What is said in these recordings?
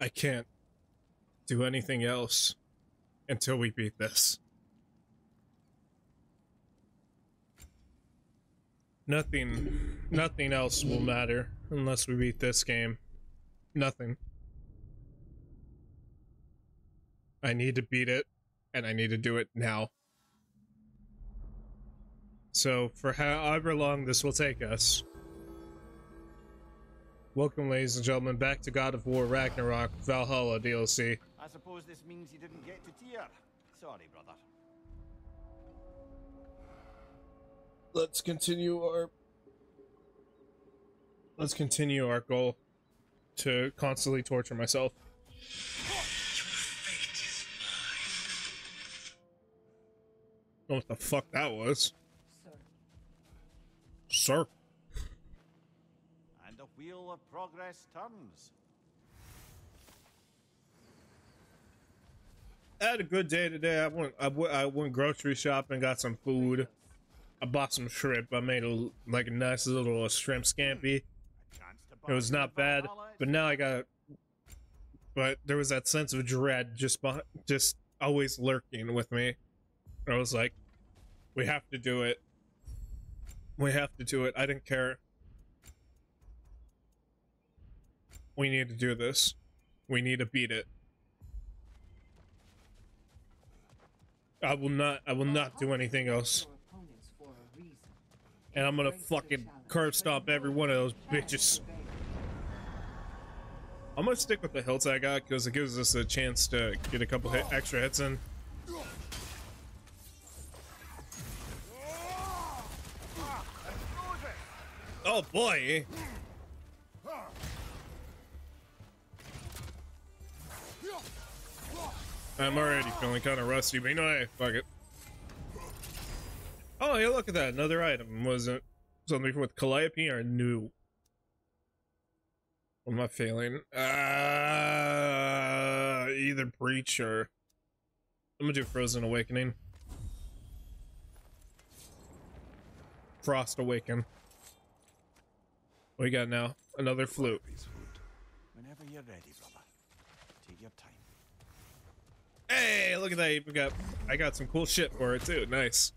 I can't do anything else until we beat this. Nothing, nothing else will matter unless we beat this game. Nothing. I need to beat it, and I need to do it now. So, for however long this will take us, welcome, ladies and gentlemen, back to God of War Ragnarok Valhalla DLC. I suppose this means you didn't get to Tyr. Sorry, brother. let's continue our let's continue our goal to constantly torture myself Know what the fuck that was Sir. sir And the wheel of progress turns. I had a good day today I went I went, I went grocery shopping got some food I bought some shrimp I made a like a nice little uh, shrimp scampi It was not bad, but now I got. But there was that sense of dread just beh- just always lurking with me. I was like, "We have to do it. We have to do it." I didn't care. We need to do this. We need to beat it. I will not. I will not do anything else. And I'm gonna fucking curb stomp every one of those bitches. I'm gonna stick with the hilts I got because it gives us a chance to get a couple hit, extra hits in. Oh boy! I'm already feeling kind of rusty, but you know, hey, fuck it. Oh, yeah, look at that. Another item. Was it something with Calliope or new? What am I failing? Uh, either Breach or... I'm gonna do Frozen Awakening. Frost Awaken. What do we got now? Another flute. Whenever you're ready, brother. Take your time. Hey, look at that. We got I got some cool shit for it too. Nice.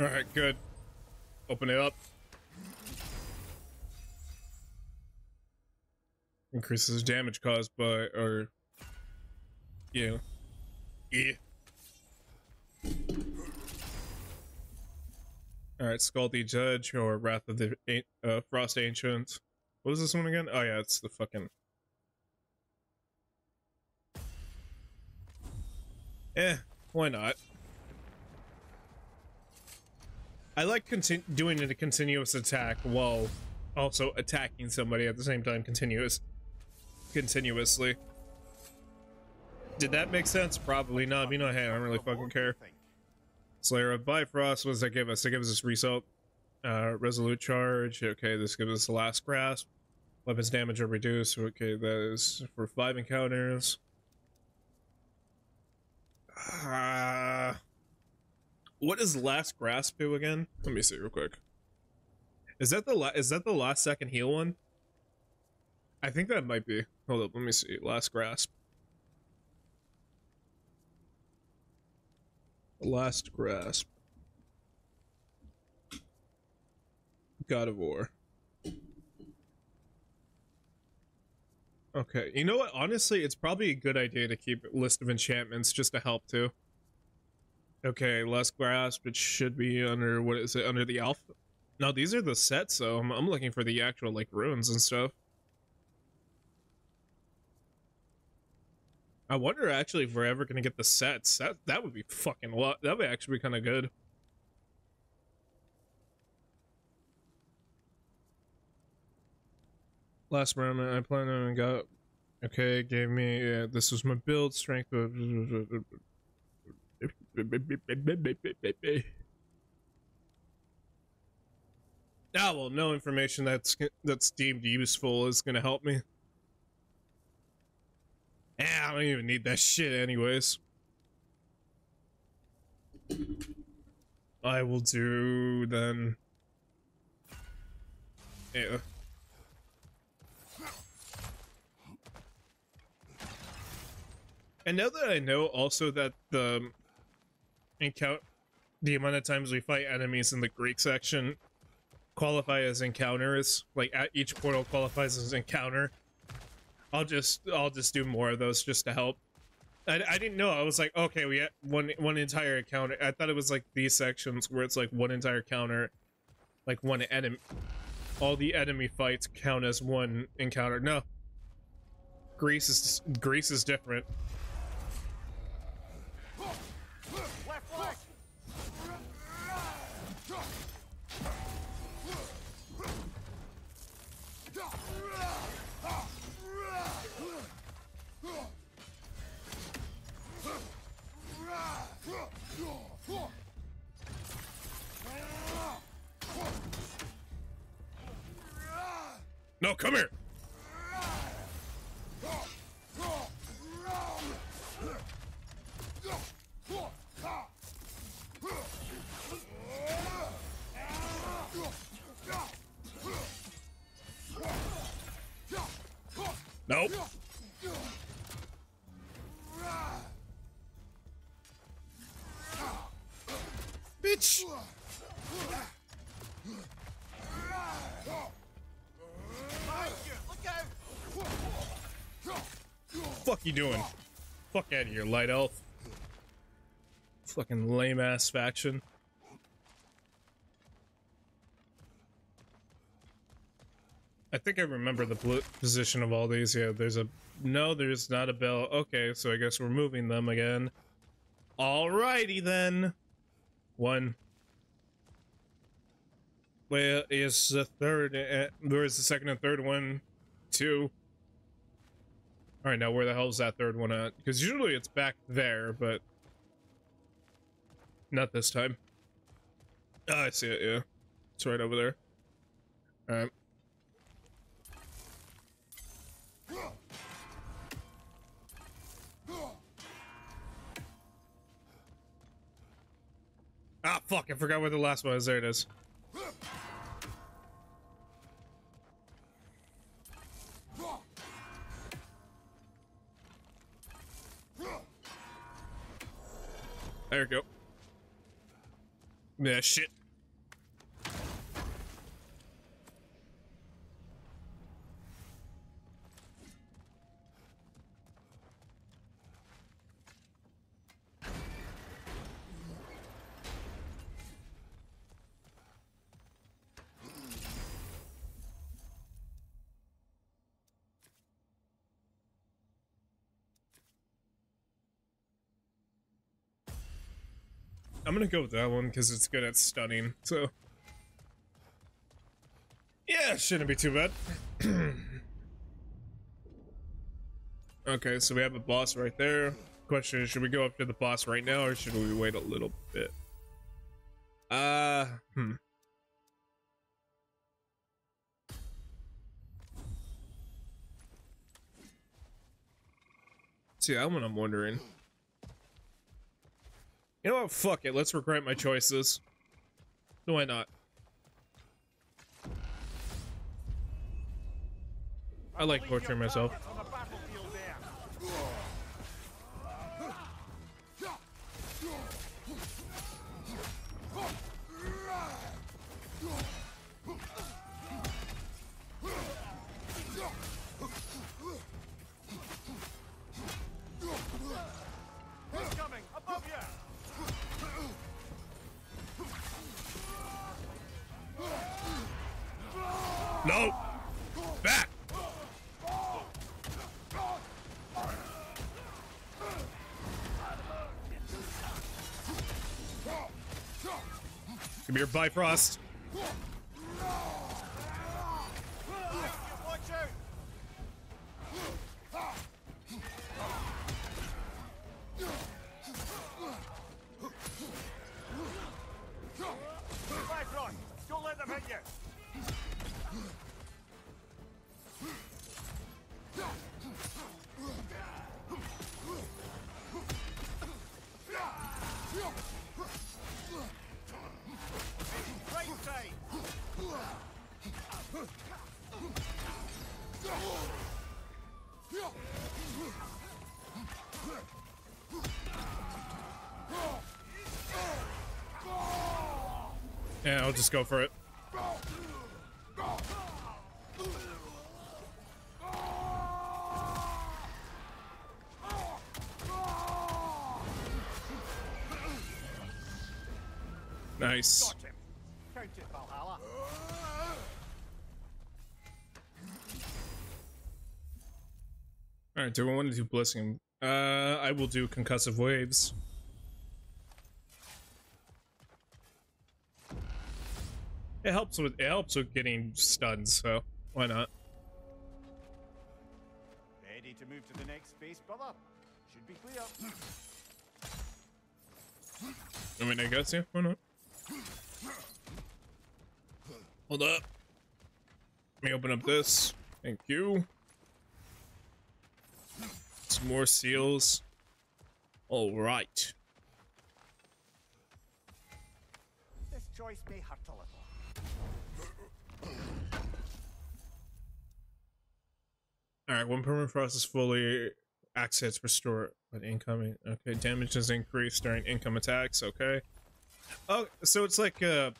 All right, good. Open it up. Increases damage caused by, or, yeah, yeah. All right, Scaldy Judge or Wrath of the uh, Frost Ancient. What was this one again? Oh yeah, it's the fucking. Eh, why not? I like doing a continuous attack while also attacking somebody at the same time continuous continuously. Did that make sense? Probably not. You know, hey, I don't really fucking care. Slayer of Bifrost, what does that give us? It gives us result. Uh, resolute charge. Okay, this gives us the last grasp. Weapons damage are reduced. Okay, that is for five encounters. Uh, what does last grasp do again? Let me see real quick. Is that the is that the last second heal one? I think that might be. Hold up, let me see. Last grasp. Last grasp. God of War. Okay, you know what? Honestly, it's probably a good idea to keep a list of enchantments just to help too. Okay, less grasp. It should be under what is it? Under the alpha. No, these are the sets. So I'm, I'm looking for the actual like runes and stuff. I wonder actually if we're ever gonna get the sets. That that would be fucking lo- that would actually be kind of good. Last round I planned on and got okay. Gave me yeah, this was my build strength. Ah, well, no information that's that's deemed useful is gonna help me. Yeah, I don't even need that shit anyways. I will do then. Yeah. And now that I know also that the um, encounter, the amount of times we fight enemies in the Greek section qualify as encounters, like at each portal qualifies as encounter. I'll just I'll just do more of those just to help. I, I didn't know. I was like, okay, we had one one entire encounter. I thought it was like these sections where it's like one entire counter, like one enemy. All the enemy fights count as one encounter. No. Greece is Greece is different. No, come here. Nope. Light elf. Fucking lame ass faction. I think I remember the position of all these. Yeah, there's a no, there's not a bell. Okay, so I guess we're moving them again. Alrighty then. One. Where is the third? Uh, where is the second and third one? Two. All right, now where the hell is that third one at? Because usually it's back there, but not this time. Oh, I see it. Yeah, it's right over there. All right. Ah, fuck! I forgot where the last one is. There it is. There we go. Yeah, shit. I'm gonna go with that one because it's good at stunning. So, yeah, shouldn't be too bad. okay, so we have a boss right there. Question is, should we go up to the boss right now or should we wait a little bit? Uh, hmm. See, that one I'm wondering. You know what? Fuck it. Let's regret my choices. Why not? I like torturing myself. No! Back! Come here, Bifrost. Yeah, I'll just go for it. Nice. Got him. Count it, Valhalla. All right, do I want to do blessing? Uh, I will do concussive waves. Helps with it helps with getting stunned, so why not? Ready to move to the next phase, brother? Should be clear. I mean, I guess yeah, why not? Hold up. Let me open up this. Thank you. Some more seals. All right. This choice may hurt a little. All right, when permafrost is fully access restore when incoming. Okay, damage is increased during income attacks. Okay. Oh, so it's like uh,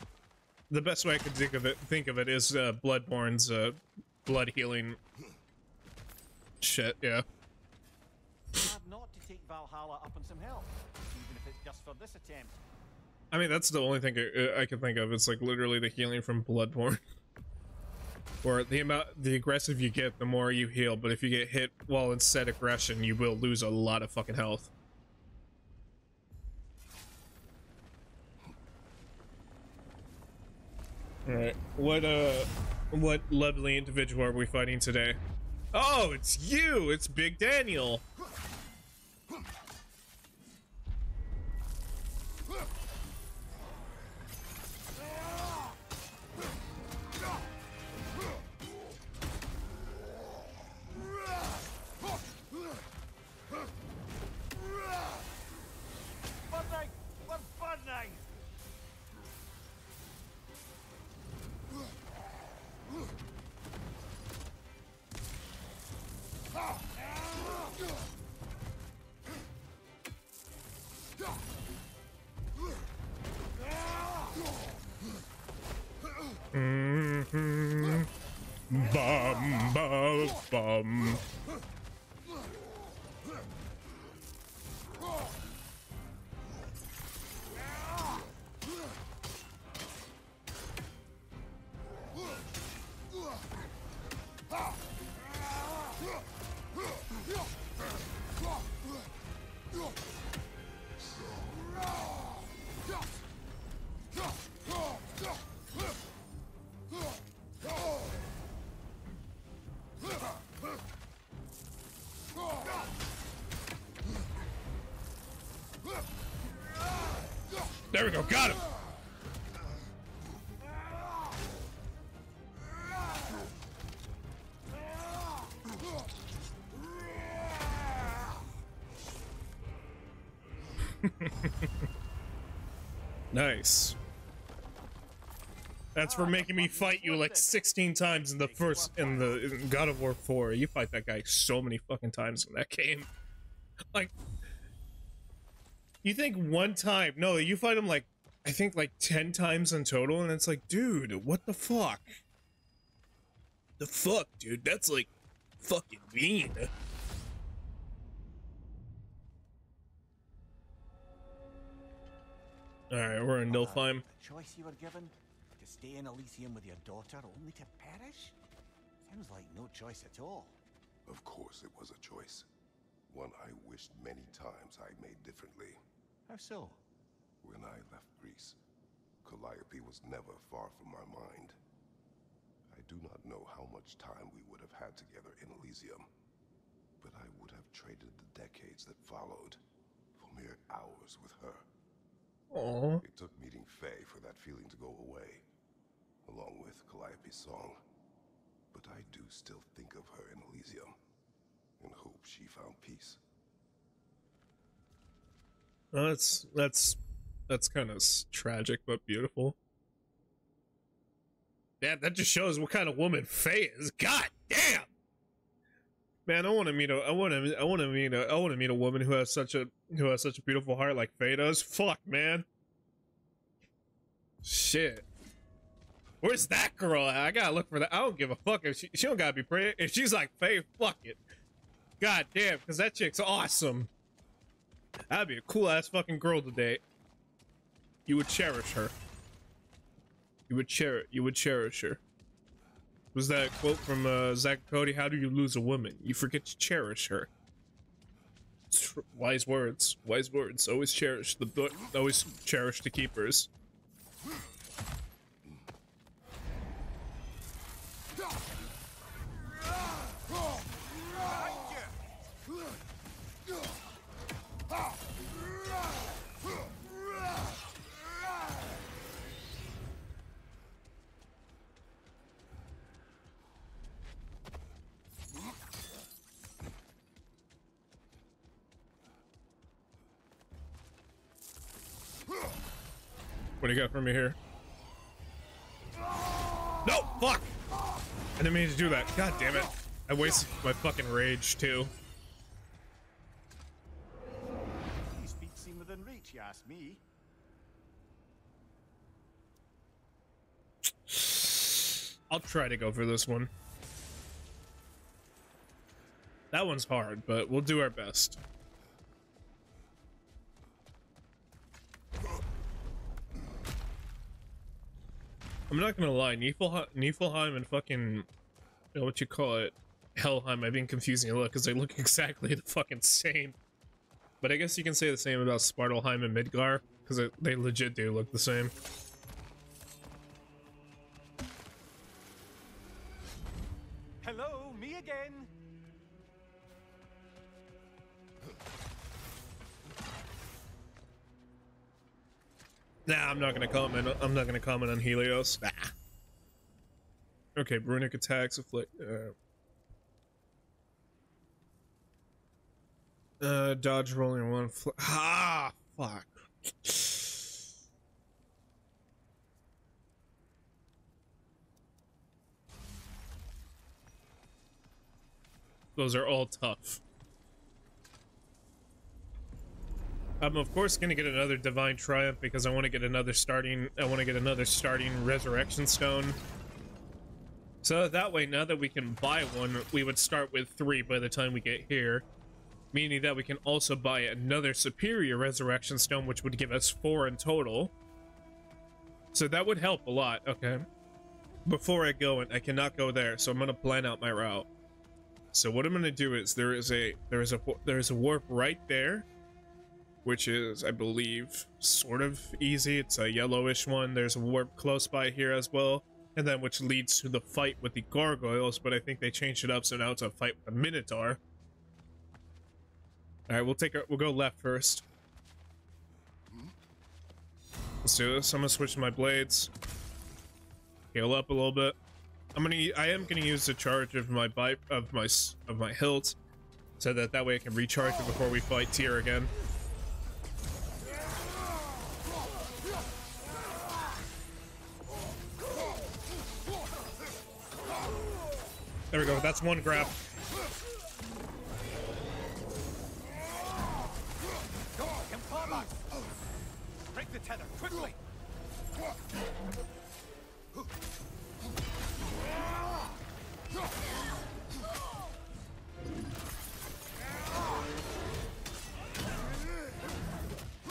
the best way I could think of it. Think of it is uh, Bloodborne's uh, blood healing. Shit, yeah. Not to take Valhalla up on some help, even if it's just for this attempt. I mean, that's the only thing I, I can think of. It's like literally the healing from Bloodborne. Where the amount, the aggressive you get, the more you heal. But if you get hit while in set aggression, you will lose a lot of fucking health. All right, what uh, what lovely individual are we fighting today? Oh, it's you! It's Big Daniel. There we go. Got him. nice. That's for making me fight you like 16 times in the first in the in God of War 4. You fight that guy so many fucking times in that game. Like you think one time? No, you fight him like I think like ten times in total, and it's like, dude, what the fuck? The fuck, dude? That's like fucking mean. All right, we're in Niflheim. Uh, the choice you were given to stay in Elysium with your daughter only to perish? Sounds like no choice at all. Of course, it was a choice. One I wished many times I made differently. How so? When I left Greece, Calliope was never far from my mind. I do not know how much time we would have had together in Elysium, but I would have traded the decades that followed for mere hours with her. Aww. It took meeting Faye for that feeling to go away, along with Calliope's song. But I do still think of her in Elysium, and hope she found peace. That's that's that's kind of tragic but beautiful. Yeah, that just shows what kind of woman Faye is. God damn. Man, I want to meet a. I want to. I want to meet a. I want to meet a woman who has such a who has such a beautiful heart like Faye does. Fuck, man. Shit. Where's that girl? I gotta look for that. I don't give a fuck if she, she don't gotta be pretty. If she's like Faye, fuck it. God damn, because that chick's awesome. That'd be a cool ass fucking girl to date. You would cherish her. You would cherish. You would cherish her. Was that a quote from uh, Zach Cody? How do you lose a woman? You forget to cherish her. Wise words. Wise words. Always cherish the. Always cherish the keepers. What do you got for me here? No! Fuck! I didn't mean to do that. God damn it. I wasted my fucking rage, too. These feet seem within reach, you ask me. I'll try to go for this one. That one's hard, but we'll do our best. I'm not gonna lie, Niflheim, Niflheim and fucking, you know what you call it, Helheim, I've been confusing a lot because they look exactly the fucking same. But I guess you can say the same about Svartalfheim and Midgar, because they legit do look the same. Nah, I'm not gonna comment. I'm not gonna comment on Helios. Nah. Okay, runic attacks afflict. Uh, uh, dodge rolling one. Fl ah, fuck. Those are all tough. I'm of course gonna get another Divine Triumph because I want to get another starting. I want to get another starting Resurrection Stone. So that way, now that we can buy one, we would start with three by the time we get here, meaning that we can also buy another Superior Resurrection Stone, which would give us four in total. So that would help a lot. Okay. Before I go, and I cannot go there, so I'm gonna plan out my route. So what I'm gonna do is there is a there is a there is a warp right there which is, I believe, sort of easy. It's a yellowish one. There's a warp close by here as well. And then which leads to the fight with the gargoyles, but I think they changed it up, so now it's a fight with the Minotaur. Alright, we'll take a, we'll go left first. Let's do this. I'm gonna switch my blades. Heal up a little bit. I'm gonna I am gonna use the charge of my bite of my of my hilt so that that way I can recharge it before we fight Tyr again. There we go. That's one grab. Break the tether, quickly!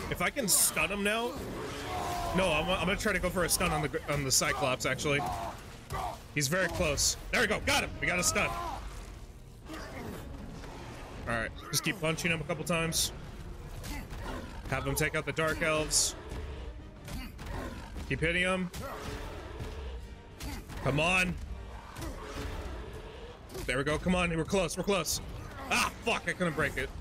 If I can stun him now... No, I'm, I'm gonna try to go for a stun on the on the Cyclops, actually. He's very close. There we go. Got him. We got a stun. Alright. Just keep punching him a couple times. Have him take out the Dark Elves. Keep hitting him. Come on. There we go. Come on. We're close. We're close. Ah, fuck. I couldn't break it.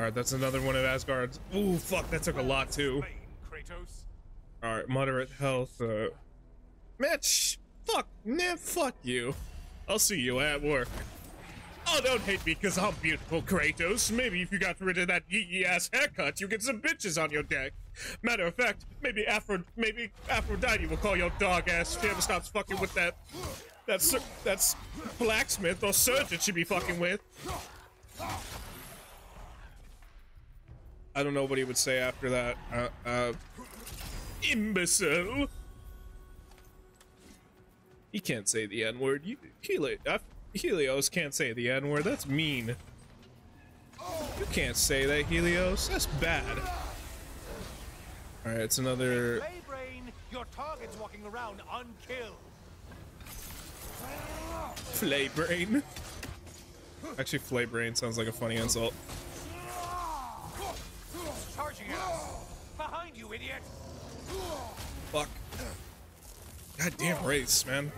Alright, that's another one of Asgard's. Ooh, fuck, that took a lot too. Alright, moderate health. Uh... Mitch! Fuck, man, fuck you. I'll see you at work. Oh, don't hate me because I'm beautiful, Kratos. Maybe if you got rid of that yee ass haircut, you get some bitches on your deck. Matter of fact, maybe Aphro maybe Aphrodite will call your dog ass if he ever stops fucking with that that's that's blacksmith or surgeon should be fucking with. I don't know what he would say after that. Uh, uh, imbecile. He can't say the N word. You, Heli- uh, Helios can't say the N word. That's mean. You can't say that, Helios. That's bad. All right, it's another. Your target's walking around unkilled. Flay brain. Actually, flay brain sounds like a funny insult. Charging. Behind you, idiot. Fuck. God damn race, man.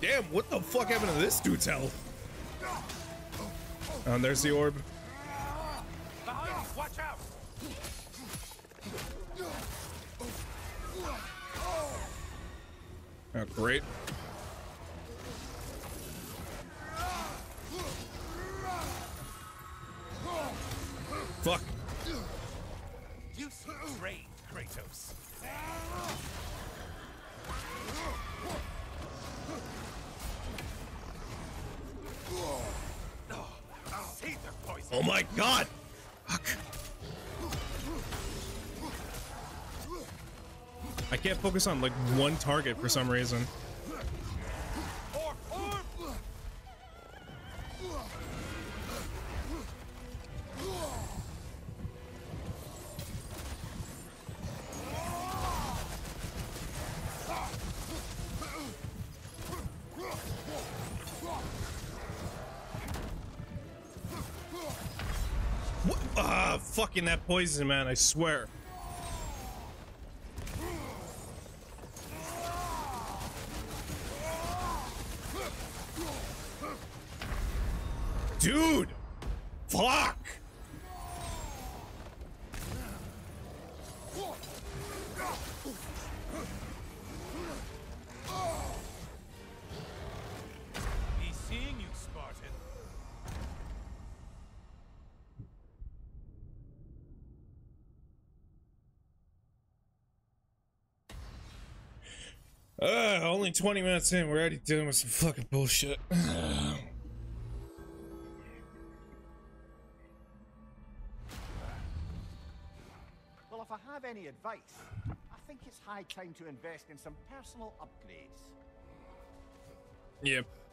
Damn, what the fuck happened to this dude's health? And there's the orb. Watch out. Oh, great. Fuck. You Kratos. Their poison. Oh my god! Fuck. I can't focus on like one target for some reason. Fucking that poison, man, I swear. Dude! Fuck! Uh, only 20 minutes in, we're already dealing with some fucking bullshit. Well, if I have any advice, I think it's high time to invest in some personal upgrades. Yep. Sir.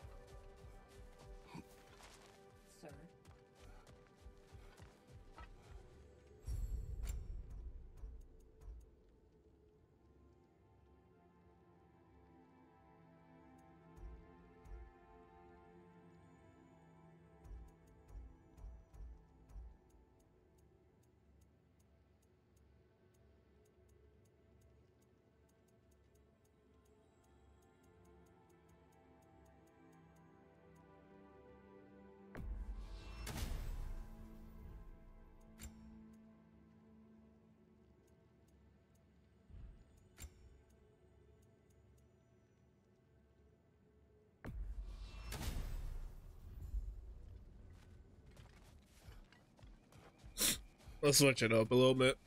Let's switch it up a little bit.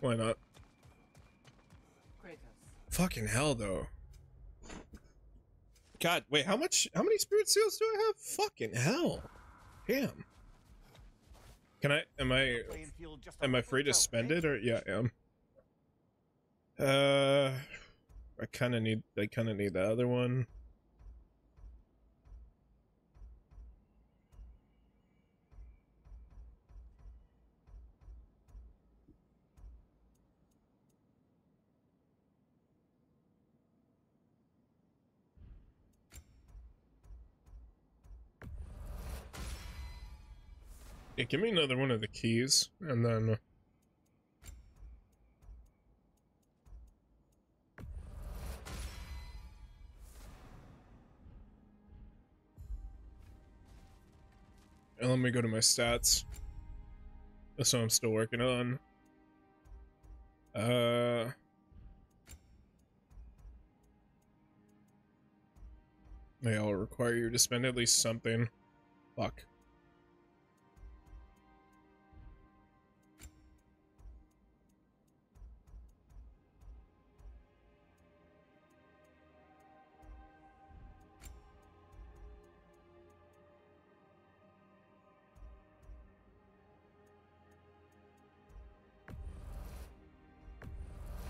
Why not? Kratos. Fucking hell, though. God, wait, how much? How many spirit seals do I have? Fucking hell. Damn. Can I? Am I? Playing field just a Am I free to spend eh? it or yeah, I am. Uh, I kind of need. I kind of need the other one. Yeah, give me another one of the keys, and then. And let me go to my stats. That's what I'm still working on. Uh. They all require you to spend at least something. Fuck.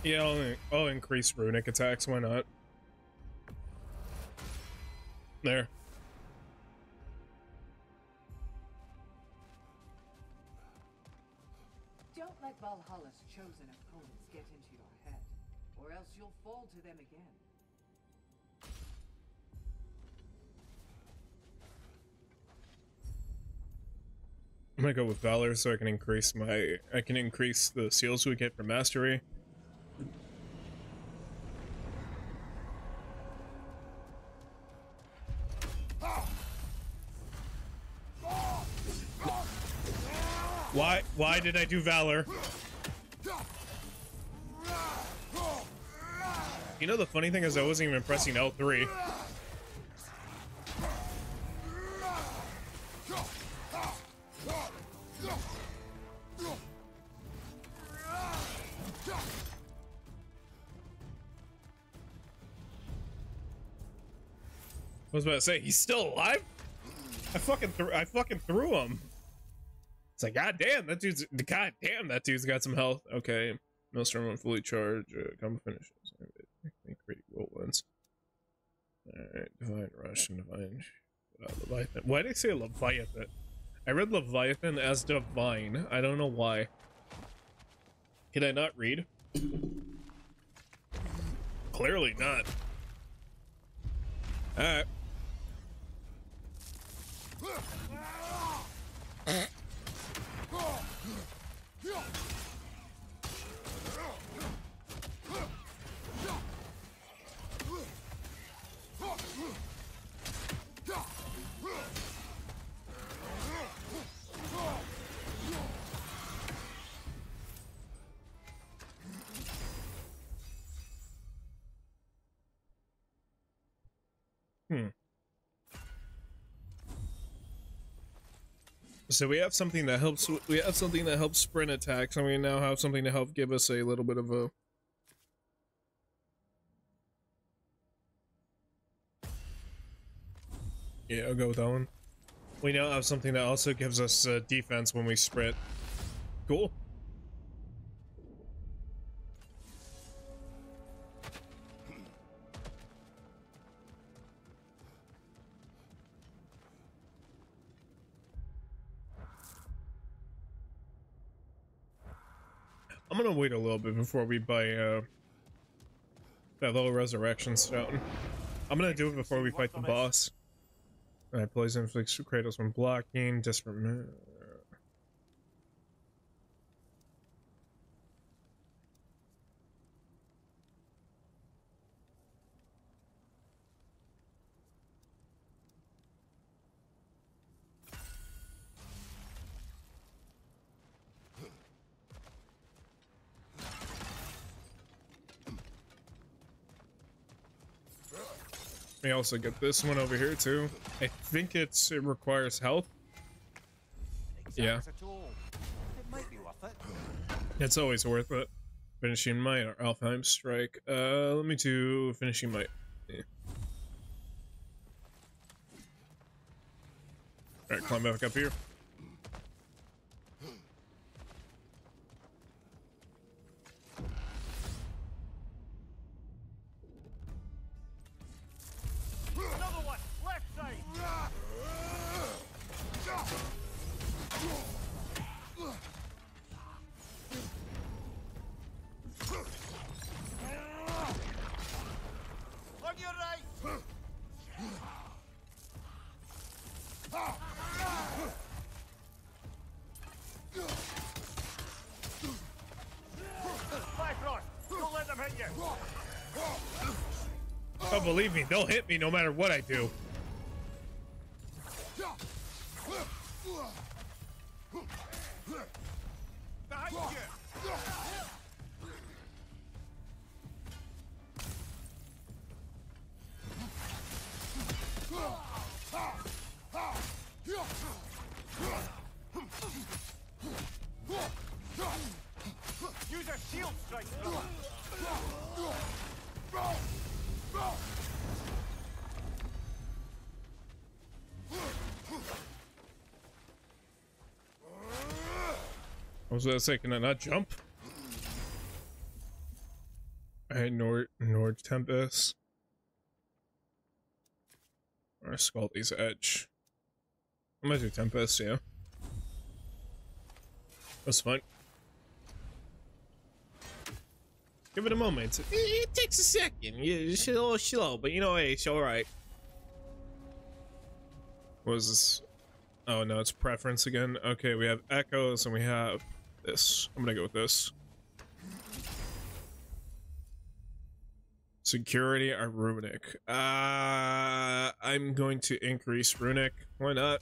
Yeah, I'll, I'll increase runic attacks. Why not? There. Don't let Valhalla's chosen opponents get into your head, or else you'll fall to them again. I'm gonna go with Valor so I can increase my I can increase the seals we get for mastery. Why why did I do Valor? You know the funny thing is I wasn't even pressing L3. I was about to say, he's still alive? I fucking threw I fucking threw him. It's like, god damn, that dude's god damn, that dude's got some health. Okay. Maelstrom on fully charged, uh, combo finishes. Create whirlwinds. Alright, Divine Rush and Divine uh, Leviathan. Why did I say Leviathan? I read Leviathan as Divine. I don't know why. Can I not read? Clearly not. Alright. So we have something that helps. We have something that helps sprint attacks, and we now have something to help give us a little bit of a. Yeah, I'll go with that one. We now have something that also gives us uh, defense when we sprint. Cool. Gonna wait a little bit before we buy uh, that little resurrection stone. I'm gonna do it before we fight the boss. Alright, poison inflicts Kratos when blocking, disparate. We also get this one over here too. I think it's it requires health. Yeah. Exact at all. It might be worth it. It's always worth it. Finishing might or Alfheim strike. Uh, let me do finishing might. Yeah. All right, climb back up here. Oh, believe me, they'll hit me no matter what I do. Was gonna say, can I not jump? Alright, Nord Nord Tempest. Or Scaldy's Edge. I'm gonna do Tempest, yeah. That's fine. Give it a moment. It, it takes a second. Yeah, it's a little slow, but you know, hey, it's alright. What is this? Oh no, it's preference again. Okay, we have echoes and we have this. I'm gonna go with this. Security or runic? Uh, I'm going to increase runic. Why not?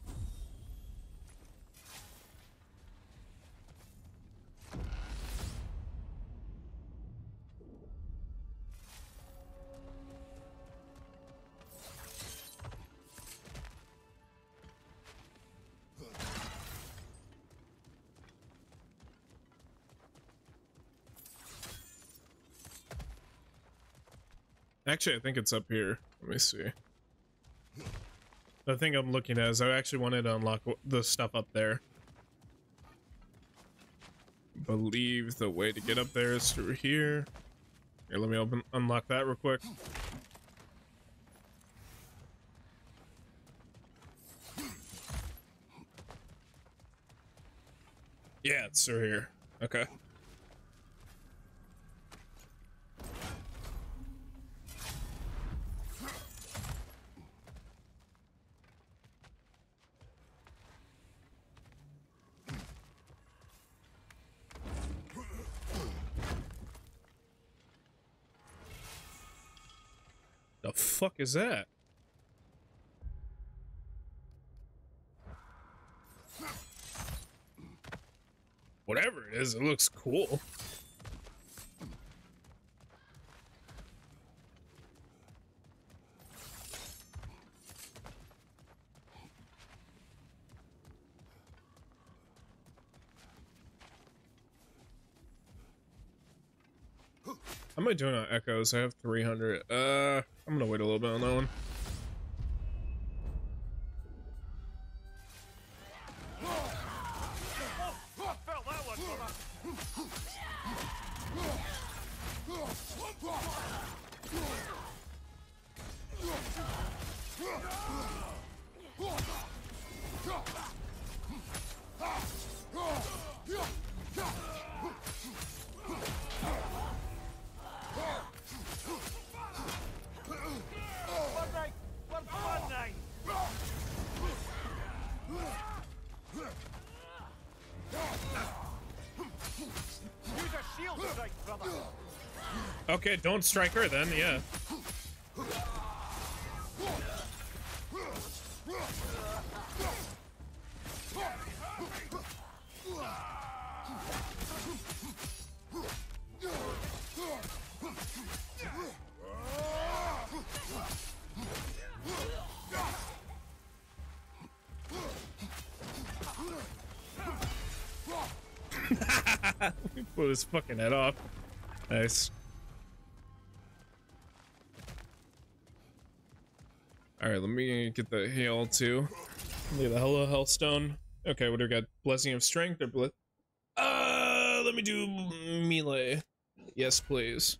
Actually, I think it's up here. Let me see. The thing I'm looking at is I actually wanted to unlock the stuff up there. Believe the way to get up there is through here. Here, let me open unlock that real quick. Yeah, it's through here. Okay. Is that? Whatever it is, it looks cool. How am I doing on echoes? I have 300. Uh, I'm gonna wait a little bit on that one. Don't strike her then, yeah. Blew his fucking head off. Nice. Alright, let me get the hail too. At the hello hellstone. Okay, what do we got? Blessing of strength or ble- Uh let me do melee. Yes, please.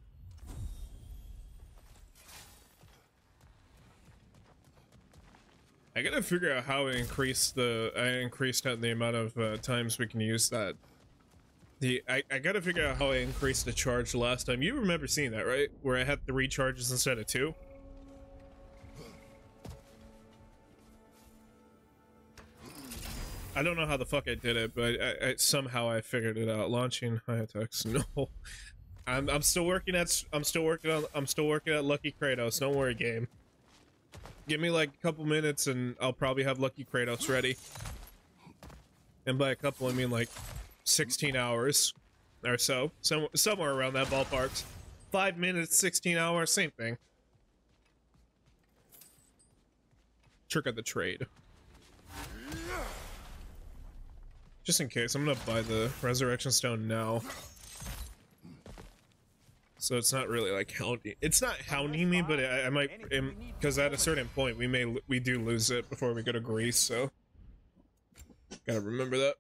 I gotta figure out how I increase the I increased the amount of uh, times we can use that. The I, I gotta figure out how I increased the charge last time. You remember seeing that, right? Where I had three charges instead of two? I don't know how the fuck I did it, but I, I, somehow I figured it out. Launching high attacks. No, I'm I'm still working at I'm still working on I'm still working at Lucky Kratos. Don't worry, game. Give me like a couple minutes, and I'll probably have Lucky Kratos ready. And by a couple, I mean like 16 hours or so, some somewhere around that ballpark. Five minutes, 16 hours, same thing. Trick of the trade. Just in case, I'm gonna buy the Resurrection Stone now. So it's not really like hounding. It's not hounding me, but I, I might, because um, at a certain point we may we do lose it before we go to Greece. So gotta remember that.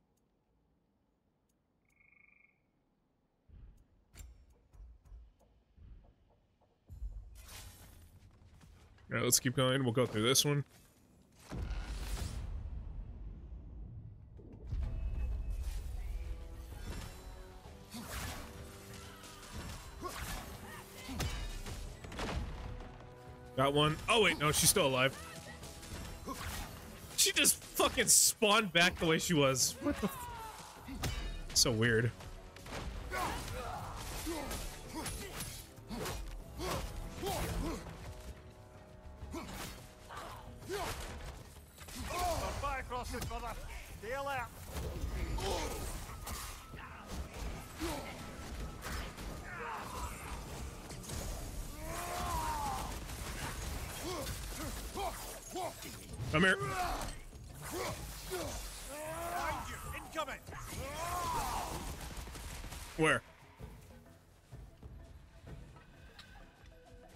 All right, let's keep going. We'll go through this one. Got one. Oh wait, no, she's still alive. She just fucking spawned back the way she was. What the? So weird. Brother. Stay alert. Come here. Where?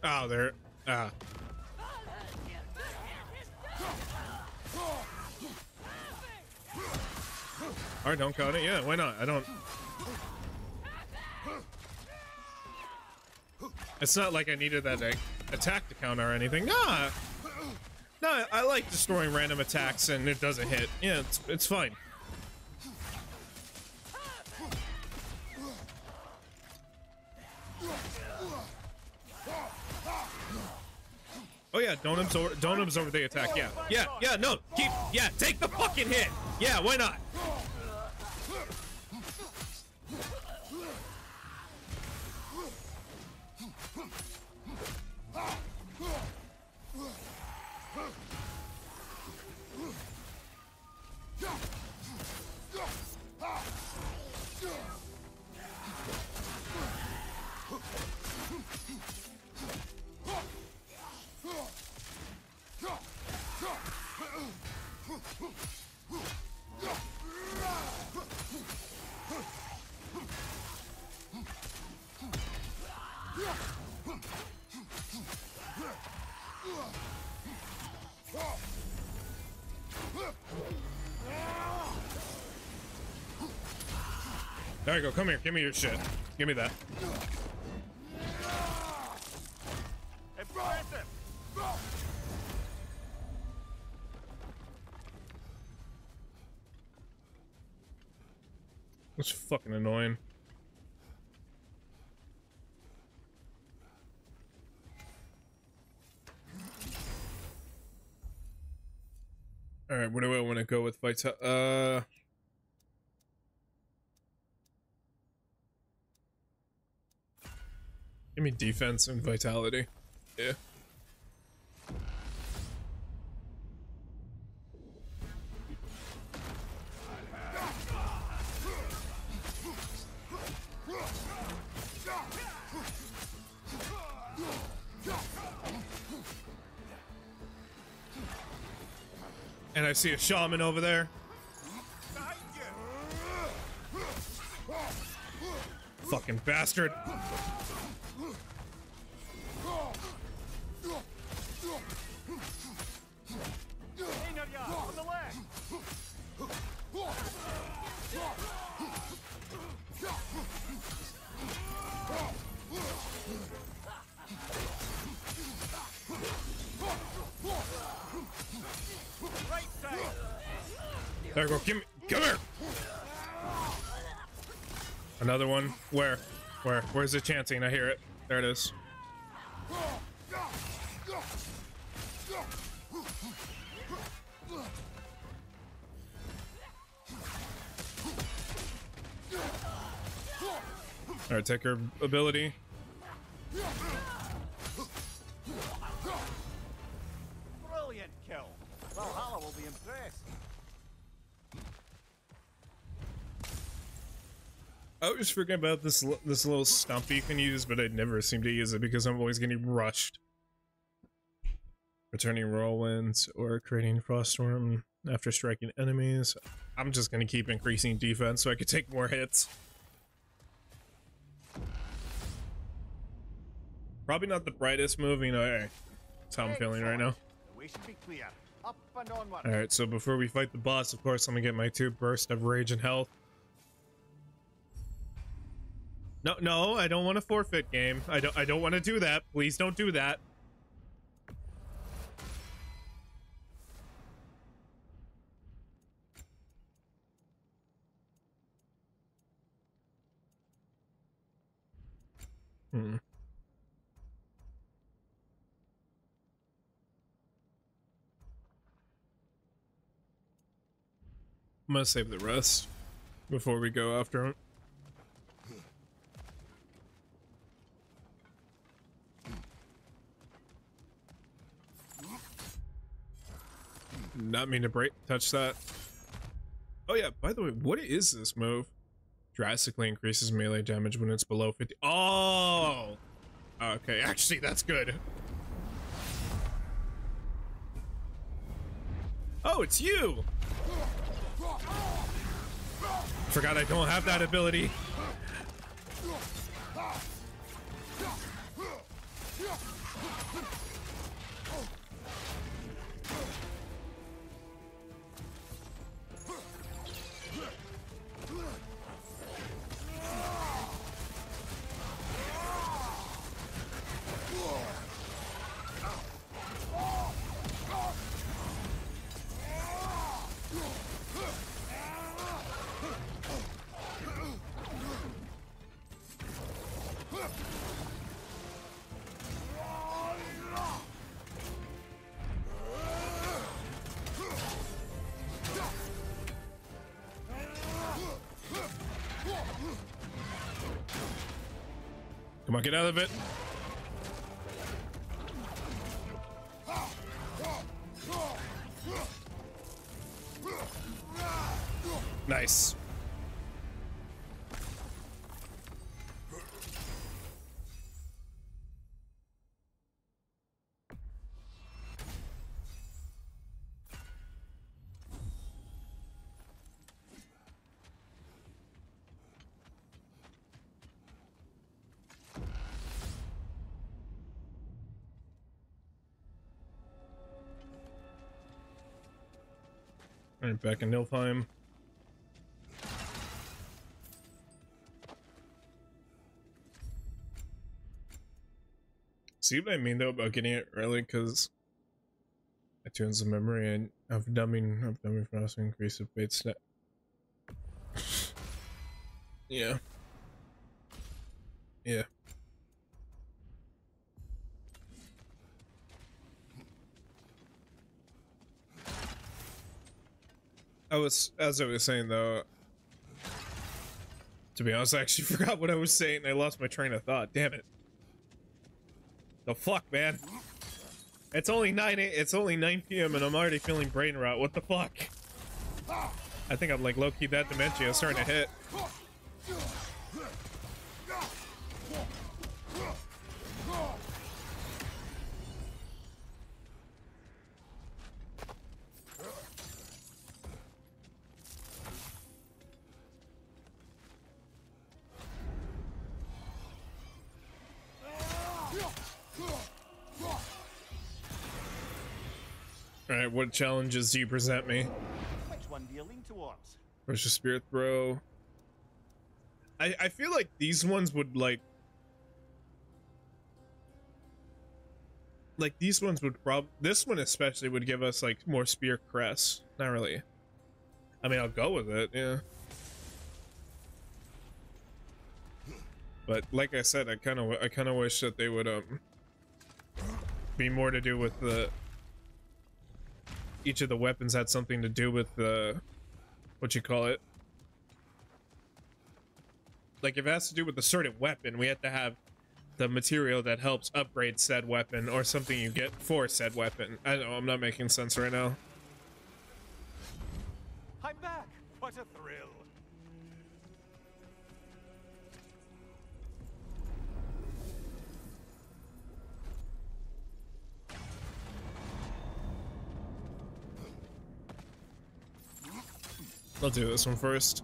Oh, there. Ah. Alright, don't count it. Yeah, why not? I don't. It's not like I needed that attack to count or anything. Nah. No, I like destroying random attacks and it doesn't hit. Yeah, it's, it's fine. Oh yeah, don't absorb don't absorb the attack. Yeah. Yeah, yeah, no. Keep yeah, take the fucking hit. Yeah, why not? Oh! There you go. Come here. Give me your shit. Give me that. That's fucking annoying. All right, where do I want to go with Vital? Uh, give me defense and vitality. Yeah. And I see a shaman over there. Fucking bastard. There you go. Give me. Come here. Another one. Where? Where? Where's the chanting? I hear it. There it is. All right, take her ability. Brilliant kill. Valhalla will be impressed. I always forget about this this little stump you can use, but I never seem to use it because I'm always getting rushed. Returning whirlwinds or creating froststorm after striking enemies. I'm just gonna keep increasing defense so I can take more hits. Probably not the brightest move, you know. Hey, that's how I'm feeling right now. The way should be clear. Up and onward. All right, so before we fight the boss, of course, I'm gonna get my two bursts of rage and health. No, no, I don't want to forfeit game. I don't I don't want to do that. Please don't do that. Hmm. I'm gonna save the rest before we go after him. Not mean to break touch that. Oh yeah, by the way, what is this move? Drastically increases melee damage when it's below 50. Oh! Okay, actually that's good. Oh, it's you! Forgot I don't have that ability. Get out of it. Back in Niflheim. See what I mean though about getting it early because it tunes the memory and of dumbing of dumbing for also increase the bait stat. yeah. Yeah. I was, as I was saying though, to be honest, I actually forgot what I was saying. I lost my train of thought. Damn it. The fuck, man. It's only 9 a it's only 9 p.m. and I'm already feeling brain rot. What the fuck? I think I'm like low-key that dementia starting to hit. Alright, what challenges do you present me? Which one do you lean towards? Push a spirit throw. I I feel like these ones would like like these ones would prob this one especially would give us like more spear crest. Not really. I mean, I'll go with it, yeah. But like I said, I kind of I kind of wish that they would um be more to do with the each of the weapons had something to do with the what you call it like if it has to do with a certain weapon we have to have the material that helps upgrade said weapon or something you get for said weapon i know i'm not making sense right now I'm back! What a thrill! I'll do this one first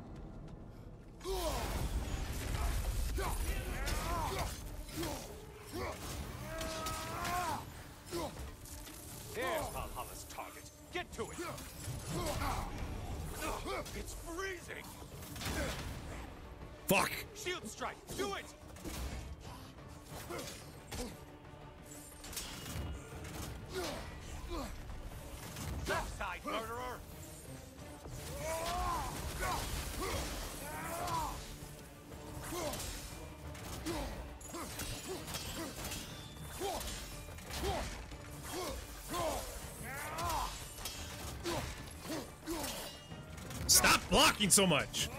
Stop blocking so much!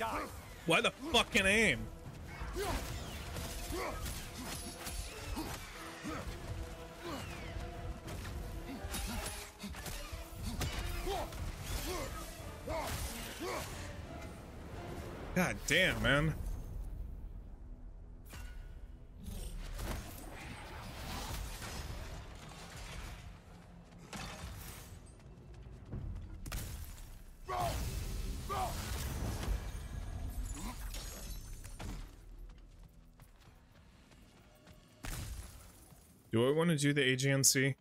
Dive! Why the fucking aim? God damn, man. Do I want to do the AGNC?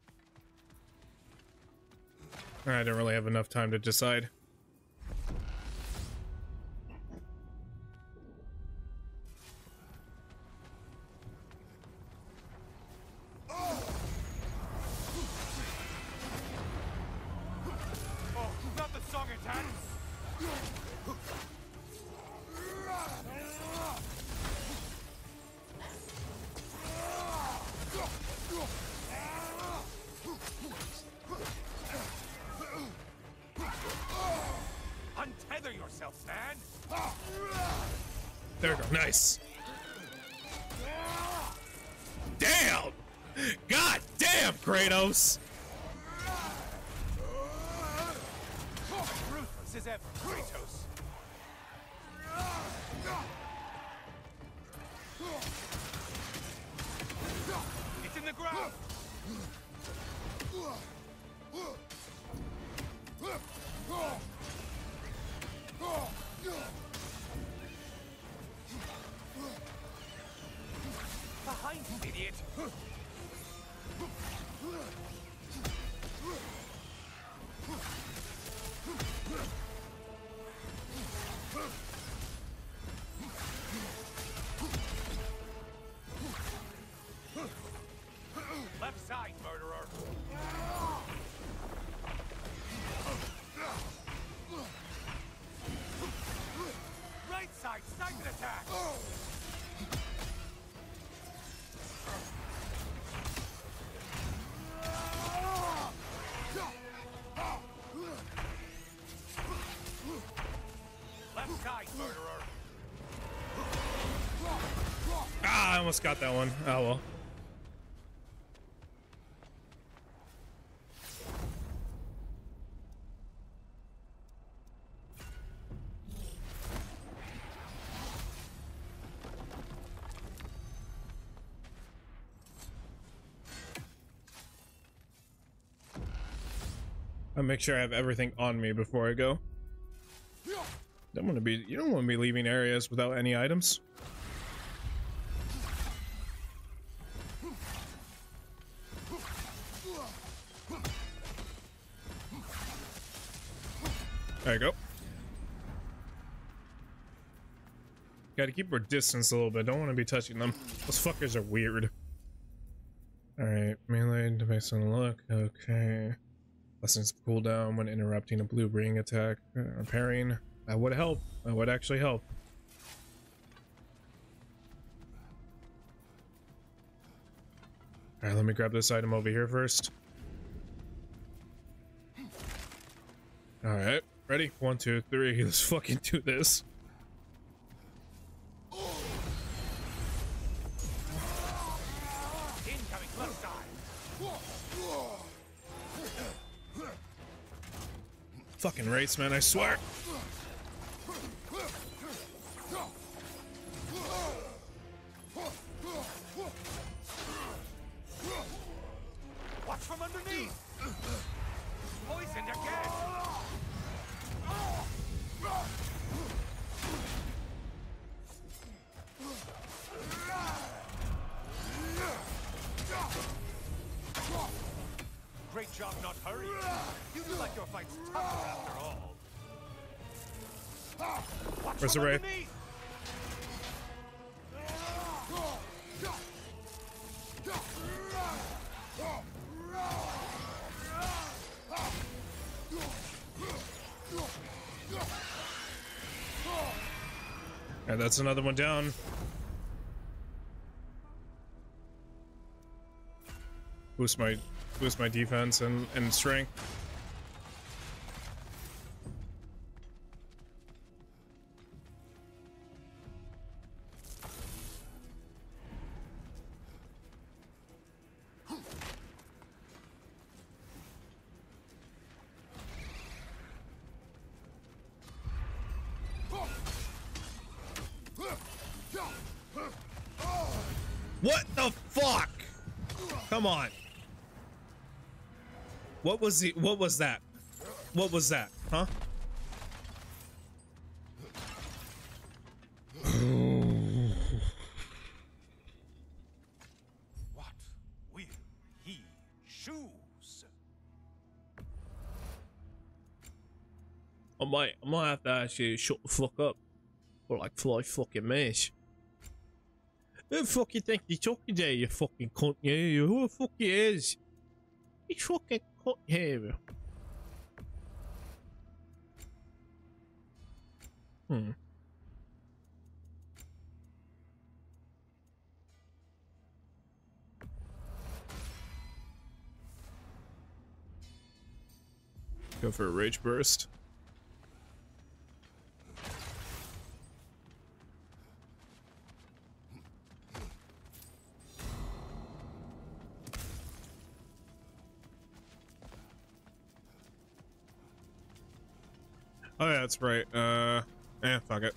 I don't really have enough time to decide. Almost got that one. Oh well. I'll make sure I have everything on me before I go. Don't want to be. You don't want to be leaving areas without any items. Gotta keep our distance a little bit. Don't want to be touching them. Those fuckers are weird. Alright, melee based on look. Okay. Lessons cooldown when interrupting a blue ring attack. Uh, repairing. That would help. That would actually help. Alright, let me grab this item over here first. Alright, ready? One, two, three. Let's fucking do this. Race, man, I swear. And that's another one down. Boost my boost my defense and, and strength. What was the what was that? What was that? Huh? What will he choose? I might I might have to actually shut the fuck up. Or like fly fucking mash. Who the fuck you think you're talking to, you fucking cunt? Yeah, you who the fuck you is? You fucking cunt here. Hmm. Go for a rage burst. That's right. Uh, eh, fuck it.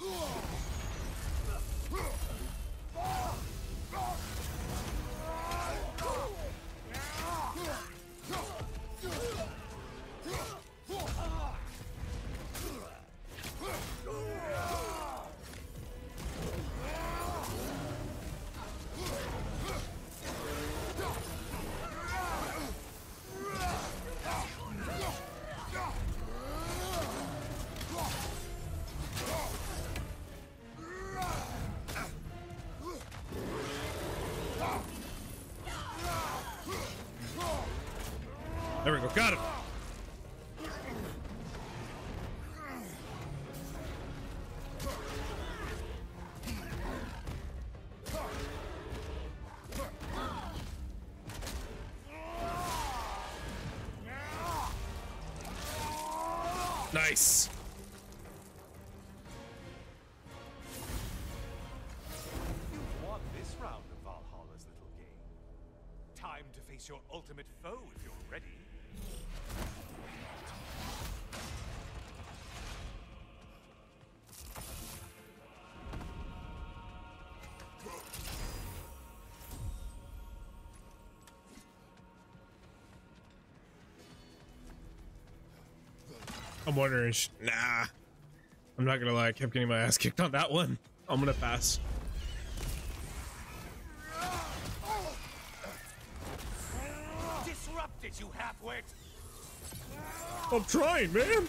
Face your ultimate foe if you're ready. I'm wondering. sh- Nah. I'm not gonna lie. I kept getting my ass kicked on that one. I'm gonna pass. I'm trying, man.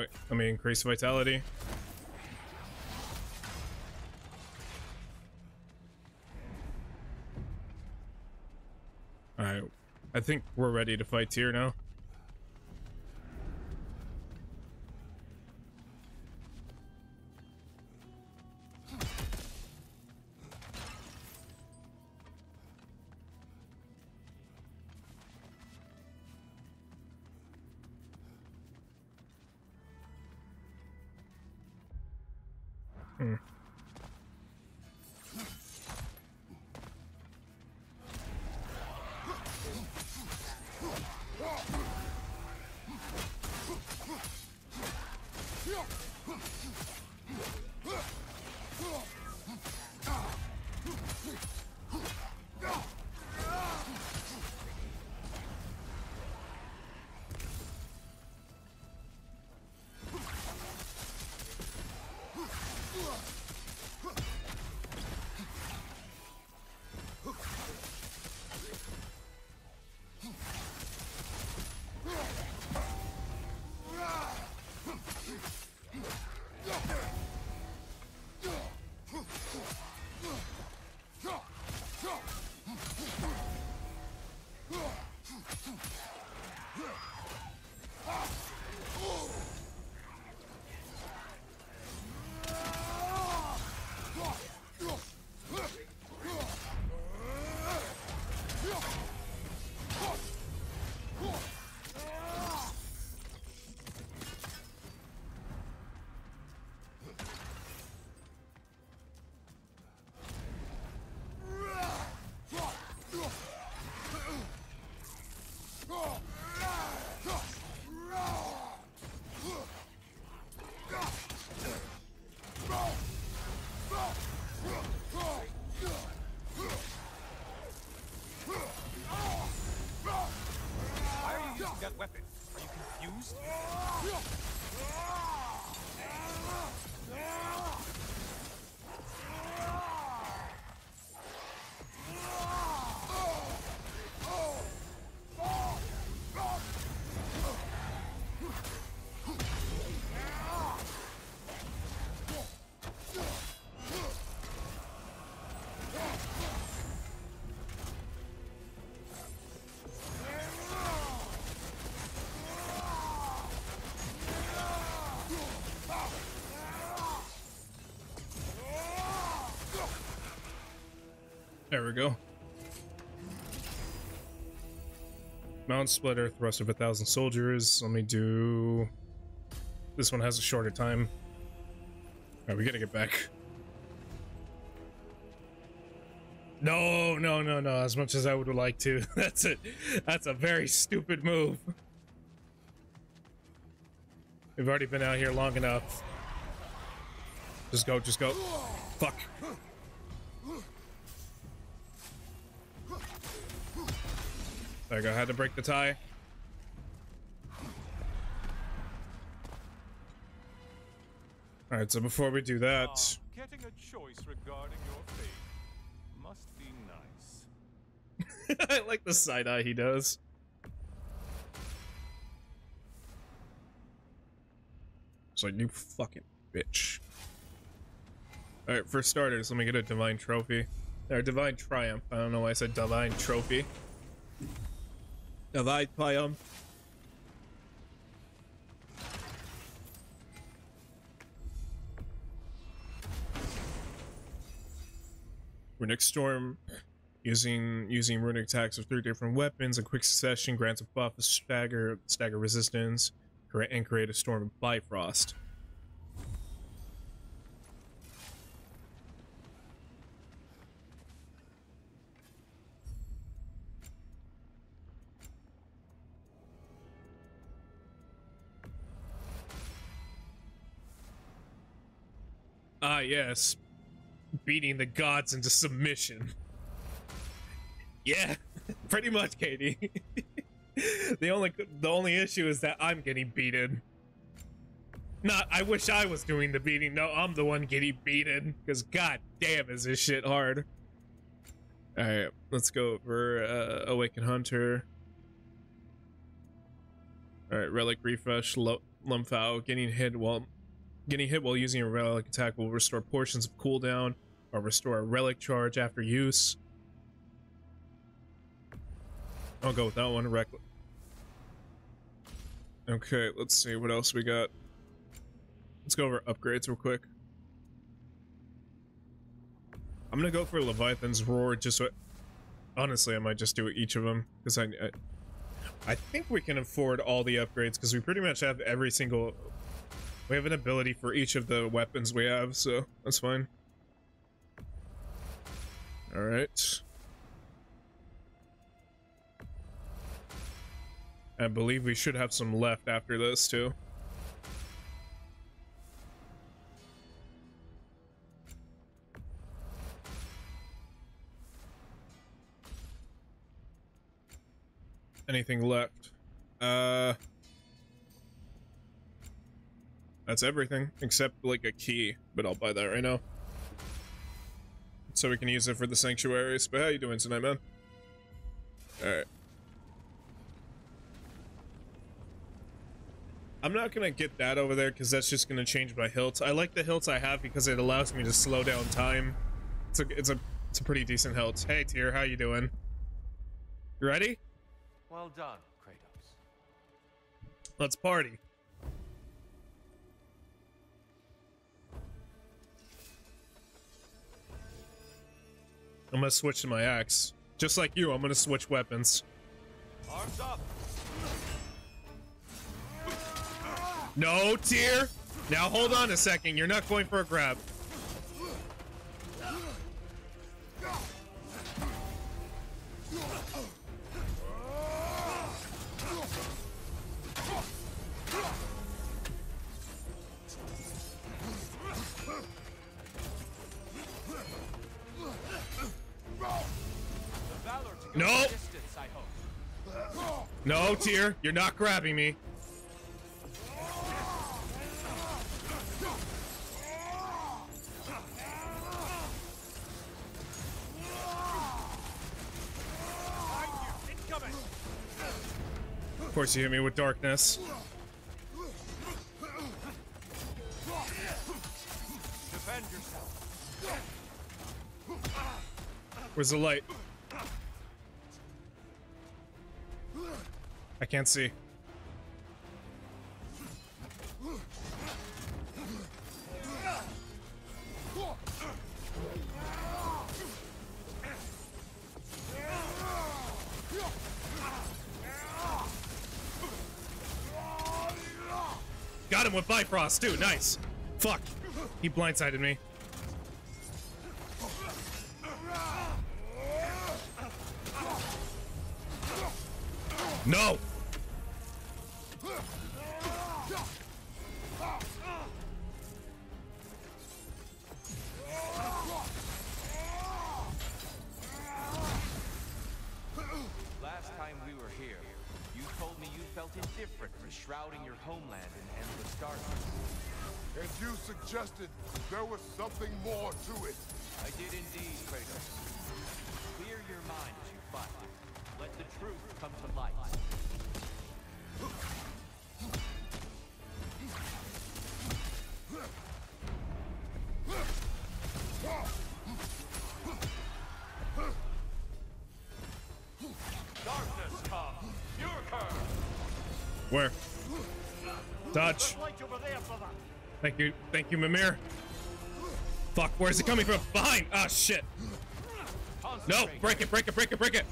Let me increase vitality. All right, I think we're ready to fight Tyr now. There we go. Mount Splitter, thrust of a thousand soldiers. Let me do. This one has a shorter time. Alright, we gotta get back. No, no, no, no. As much as I would like to. That's it. That's a very stupid move. We've already been out here long enough. Just go, just go. Fuck. There you go. Had to break the tie. All right. So before we do that, Ah, getting a choice regarding your fate must be nice. I like the side eye he does. It's like you fucking bitch. All right. For starters, let me get a divine trophy. Or divine triumph. I don't know why I said divine trophy. Divine triumph. Runic Storm, using using runic attacks with three different weapons in quick succession grants a buff of stagger stagger resistance, and create a storm of Bifrost. Ah, yes. Beating the gods into submission. Yeah, pretty much, Katie. the only the only issue is that I'm getting beaten. Not, I wish I was doing the beating. No, I'm the one getting beaten. Because god damn is this shit hard. Alright, let's go over uh, Awaken Hunter. Alright, Relic Refresh, Lumphao. Getting hit while getting hit while using a relic attack will restore portions of cooldown or restore a relic charge after use. I'll go with that one. Rec- okay, let's see what else we got. Let's go over upgrades real quick. I'm gonna go for Leviathan's Roar. Just so, honestly, I might just do each of them because I, I, I think we can afford all the upgrades because we pretty much have every single. We have an ability for each of the weapons we have, so that's fine. All right. I believe we should have some left after this too. Anything left? Uh That's everything except like a key, but I'll buy that right now. So we can use it for the sanctuaries. But how you doing tonight, man? Alright. I'm not gonna get that over there because that's just gonna change my hilt. I like the hilt I have because it allows me to slow down time. It's a it's a it's a pretty decent hilt. Hey Tyr, how you doing? You ready? Well done, Kratos. Let's party. I'm gonna switch to my axe. Just like you, I'm gonna switch weapons. Arms up. No, Tyr! Now hold on a second, you're not going for a grab. No. the distance, I hope. No, Tyr, you're not grabbing me. Of course you hit me with darkness. Defend yourself. Where's the light? I can't see. Got him with Bifrost too, nice. Fuck. He blindsided me. No! Felt indifferent for shrouding your homeland in endless darkness. And you suggested there was something more to it. I did indeed, Kratos. Clear your mind as you fight. Let the truth come to light. Thank you, thank you, Mimir. Fuck, where's it coming from? Behind! Ah, shit. No, break it, break it, break it, break it.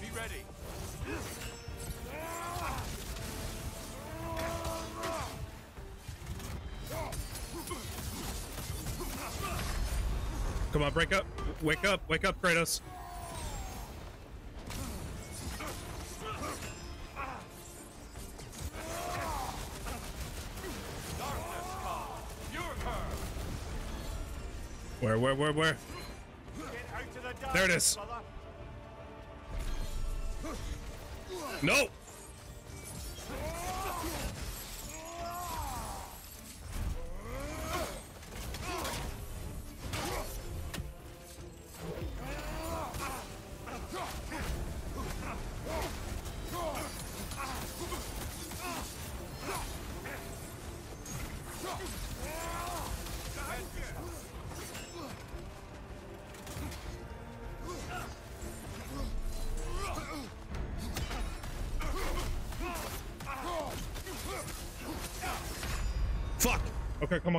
Be ready. Come on, break up. Wake up, wake up, Kratos. Where, where, where, where? Get out of the There it is. brother. No!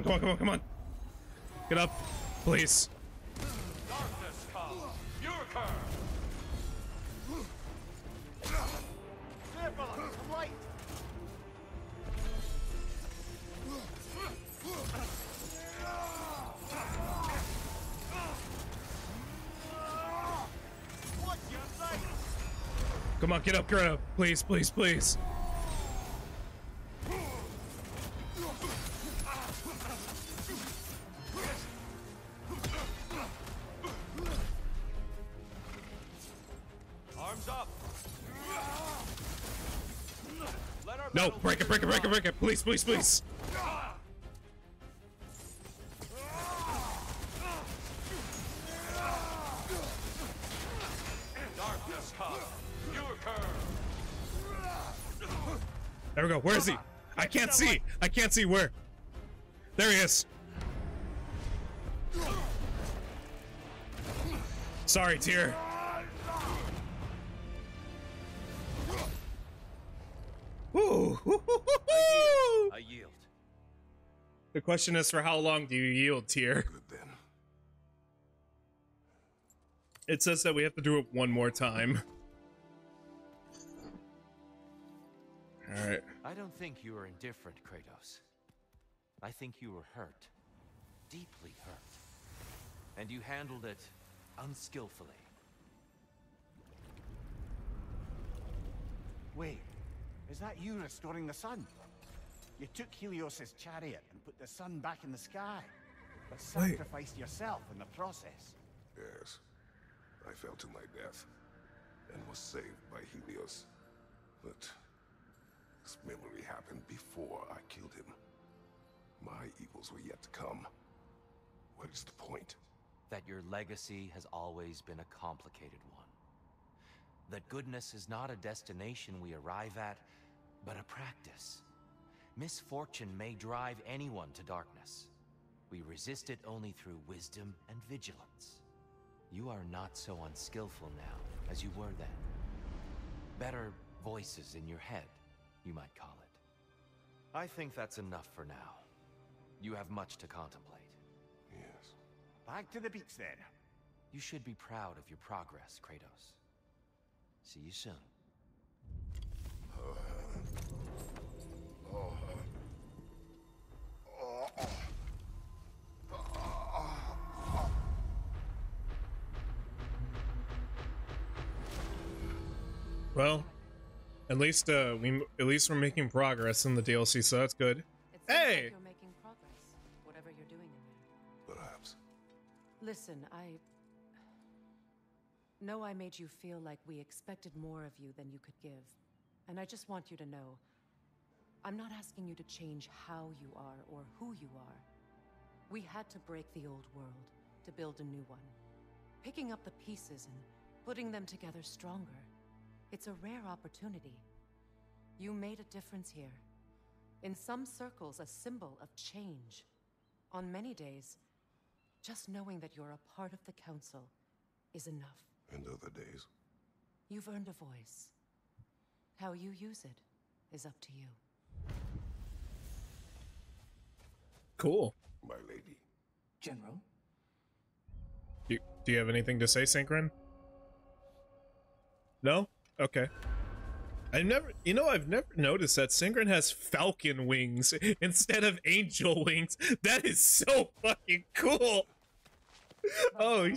Come on, come on, come on. Get up, please. Darkness come. Your? Come on, get up, up. Please, please, please. Please, please, please. Darkness come. Your curse. There we go. Where is he? I can't see. I can't see where. There he is. Sorry, Tyr. Question is for how long do you yield, Tyr? Good then. It says that we have to do it one more time. Alright. I don't think you were indifferent, Kratos. I think you were hurt. Deeply hurt. And you handled it unskillfully. Wait, is that you restoring the sun? You took Helios's chariot and put the sun back in the sky, but Wait. sacrificed yourself in the process. Yes. I fell to my death and was saved by Helios. But this memory happened before I killed him. My evils were yet to come. What is the point? That your legacy has always been a complicated one. That goodness is not a destination we arrive at, but a practice. Misfortune may drive anyone to darkness. We resist it only through wisdom and vigilance. You are not so unskillful now as you were then. Better voices in your head, you might call it. I think that's enough for now. You have much to contemplate. Yes. Back to the beach then. You should be proud of your progress, Kratos. See you soon. Oh, oh. Well, at least uh we at least we're making progress in the DLC, so that's good. Hey! like you're making progress, whatever you're doing in there. Perhaps. Listen, I know I made you feel like we expected more of you than you could give. And I just want you to know I'm not asking you to change how you are or who you are. We had to break the old world to build a new one. Picking up the pieces and putting them together stronger. It's a rare opportunity. You made a difference here. In some circles, a symbol of change. On many days, just knowing that you're a part of the Council is enough. And other days. You've earned a voice. How you use it is up to you. Cool. My lady. General? Do, do you have anything to say, Sigrun? No? Okay. I've never, you know, I've never noticed that Sigrun has falcon wings instead of angel wings. That is so fucking cool. Oh,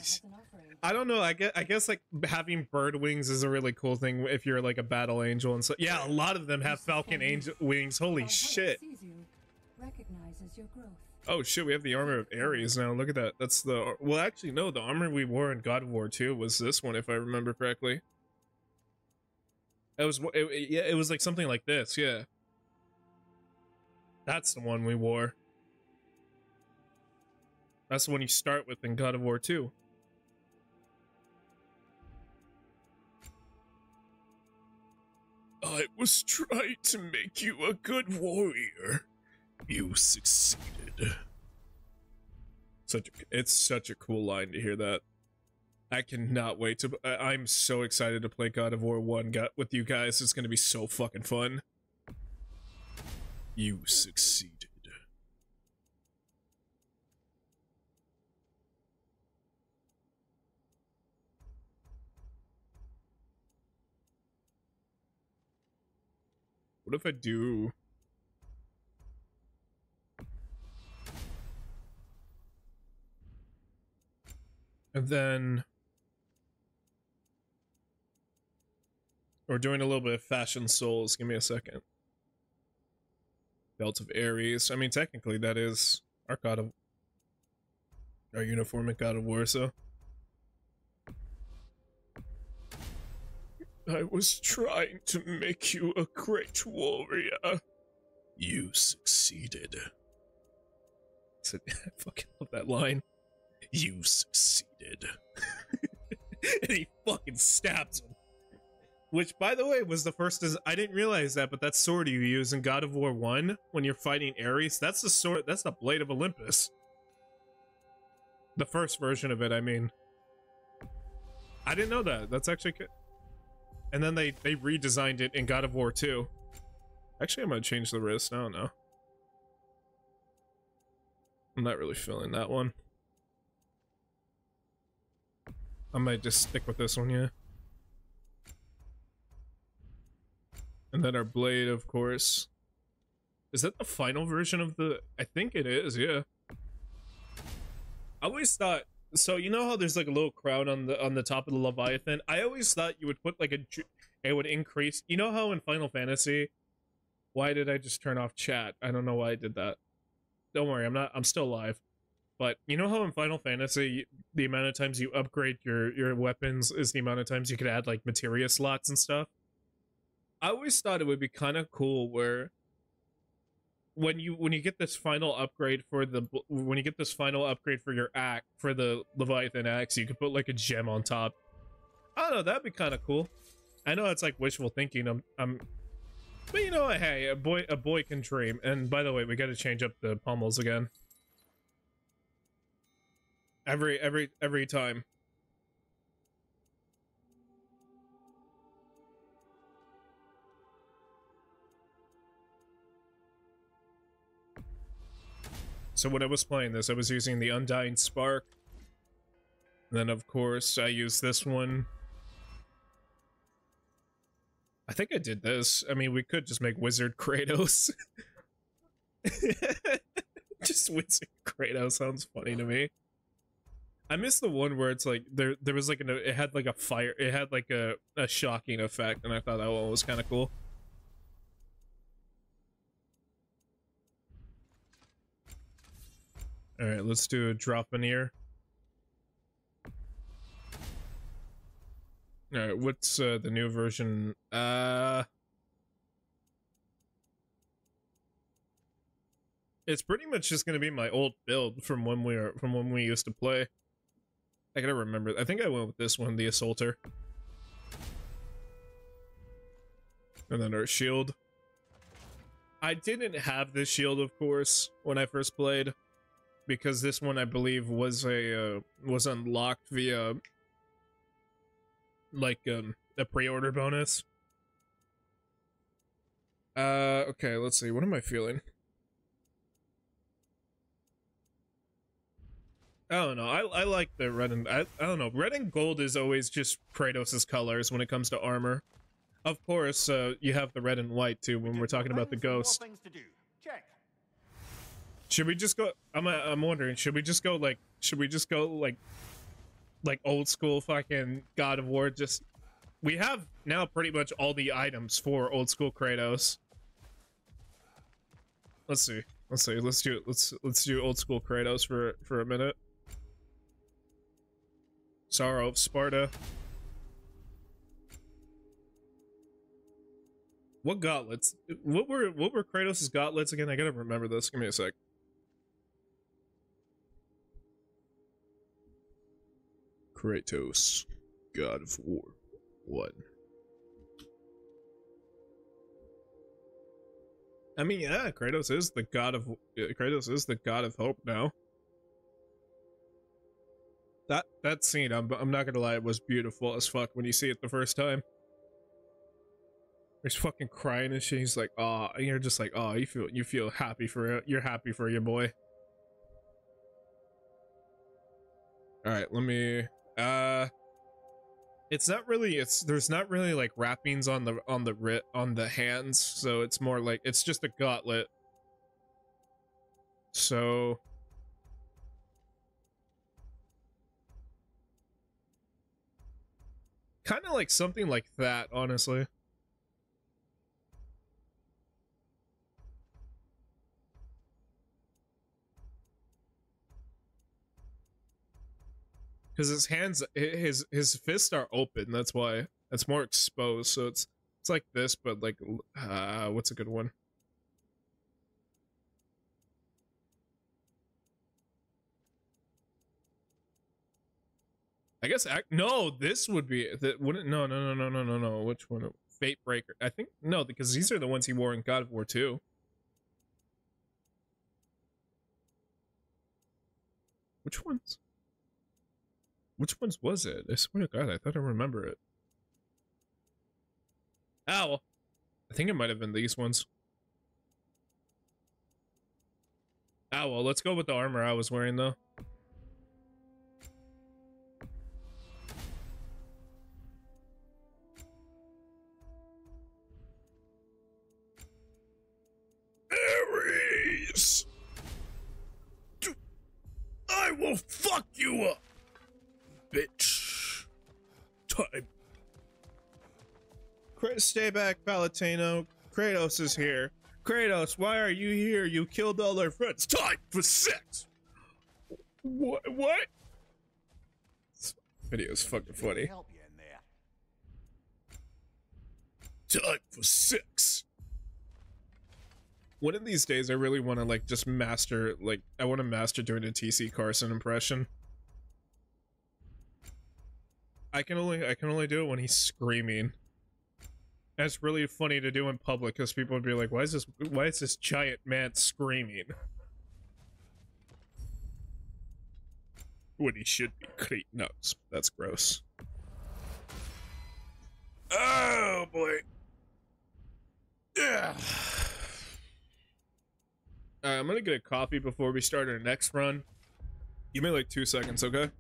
I don't know. I guess, I guess like having bird wings is a really cool thing if you're like a battle angel and so. Yeah, a lot of them have falcon angel wings. Holy shit. Sees you, recognizes your growth. Oh shit, we have the armor of Ares now. Look at that. That's the well, actually no, the armor we wore in God of War 2 was this one, if I remember correctly. It was it, yeah, it was like something like this, yeah. That's the one we wore. That's the one you start with in God of War 2. I was trying to make you a good warrior. You succeeded. Such a, it's such a cool line to hear that. I cannot wait to. I, am so excited to play God of War 1 with you guys. It's going to be so fucking fun. You succeeded. What if I do... And then... we're doing a little bit of fashion souls. Give me a second. Belt of Ares. I mean, technically, that is our god of our uniform at God of War. So I was trying to make you a great warrior. You succeeded. I fucking love that line. You succeeded. and he fucking stabs him. Which, by the way, was the first. Is I didn't realize that, but that sword you use in God of War One when you're fighting Ares, that's the sword. That's the blade of Olympus. The first version of it, I mean. I didn't know that. That's actually. good. And then they they redesigned it in God of War 2. Actually, I'm gonna change the wrist. I don't know. I'm not really feeling that one. I might just stick with this one, yeah. And then our blade, of course. Is that the final version of the... I think it is, yeah. I always thought... So, you know how there's like a little crown on the on the top of the Leviathan? I always thought you would put like a... It would increase... You know how in Final Fantasy... Why did I just turn off chat? I don't know why I did that. Don't worry, I'm not... I'm still live. But you know how in Final Fantasy, the amount of times you upgrade your, your weapons is the amount of times you could add like materia slots and stuff? I always thought it would be kind of cool where when you when you get this final upgrade for the when you get this final upgrade for your axe for the Leviathan axe, you could put like a gem on top. I don't know, that'd be kind of cool. I know it's like wishful thinking. I'm I'm but you know what, hey, a boy a boy can dream. And by the way, we got to change up the pommels again. Every every every time. So when I was playing this, I was using the Undying Spark. And then, of course, I used this one. I think I did this. I mean, we could just make Wizard Kratos. just Wizard Kratos sounds funny to me. I missed the one where it's like there there was like an it had like a fire it had like a, a shocking effect and I thought that one was kind of cool. All right, let's do a drop in here. All right, what's uh, the new version? Uh It's pretty much just to be my old build from when we were from when we used to play. I gotta remember. I think I went with this one, the Assaulter. And then our shield. I didn't have this shield, of course, when I first played because this one I believe was a uh, was unlocked via like um, a pre-order bonus. Uh, okay, let's see. What am I feeling? I don't know. I I like the red and I, I don't know. Red and gold is always just Kratos's colors when it comes to armor. Of course, uh, you have the red and white too when we're talking about the ghost. Should we just go? I'm uh, I'm wondering. Should we just go like? Should we just go like, like old school fucking God of War? Just we have now pretty much all the items for old school Kratos. Let's see. Let's see. Let's do it. Let's let's do old school Kratos for for a minute. Sorrow of Sparta. What gauntlets? What were what were Kratos' gauntlets again? I gotta remember this. Give me a sec. Kratos, God of War, one. I mean, yeah, Kratos is the god of uh, Kratos is the god of hope now. That that scene, I'm I'm not gonna lie, it was beautiful as fuck when you see it the first time. He's fucking crying and shit. He's like, oh, you're just like, oh, you feel you feel happy for it. You're happy for your boy. All right, let me uh It's not really it's there's not really like wrappings on the on the writ on the hands, so it's more like it's just a gauntlet. So kind of like something like that, honestly. Because his hands his his fists are open that's why. It's more exposed so it's it's like this but like uh what's a good one? I guess act no this would be that wouldn't no no no no no no no which one? Fate breaker i think no because these are the ones he wore in god of war 2 which ones which ones was it? I swear to God, I thought I remember it. Ow! I think it might have been these ones. Ah, well, let's go with the armor I was wearing, though. Time. Stay back, Palatino. Kratos is here. Kratos, why are you here? You killed all our friends. Time for sex. What? What? This video's fucking funny. Help you in there. Time for sex. One of these days, I really want to like just master, like, I want to master doing a TC Carson impression. I can only I can only do it when he's screaming. That's really funny to do in public because people would be like, "Why is this? Why is this giant man screaming?" When he should be clean. No, that's gross. Oh boy. Yeah. I'm gonna get a coffee before we start our next run. Give me like two seconds, okay?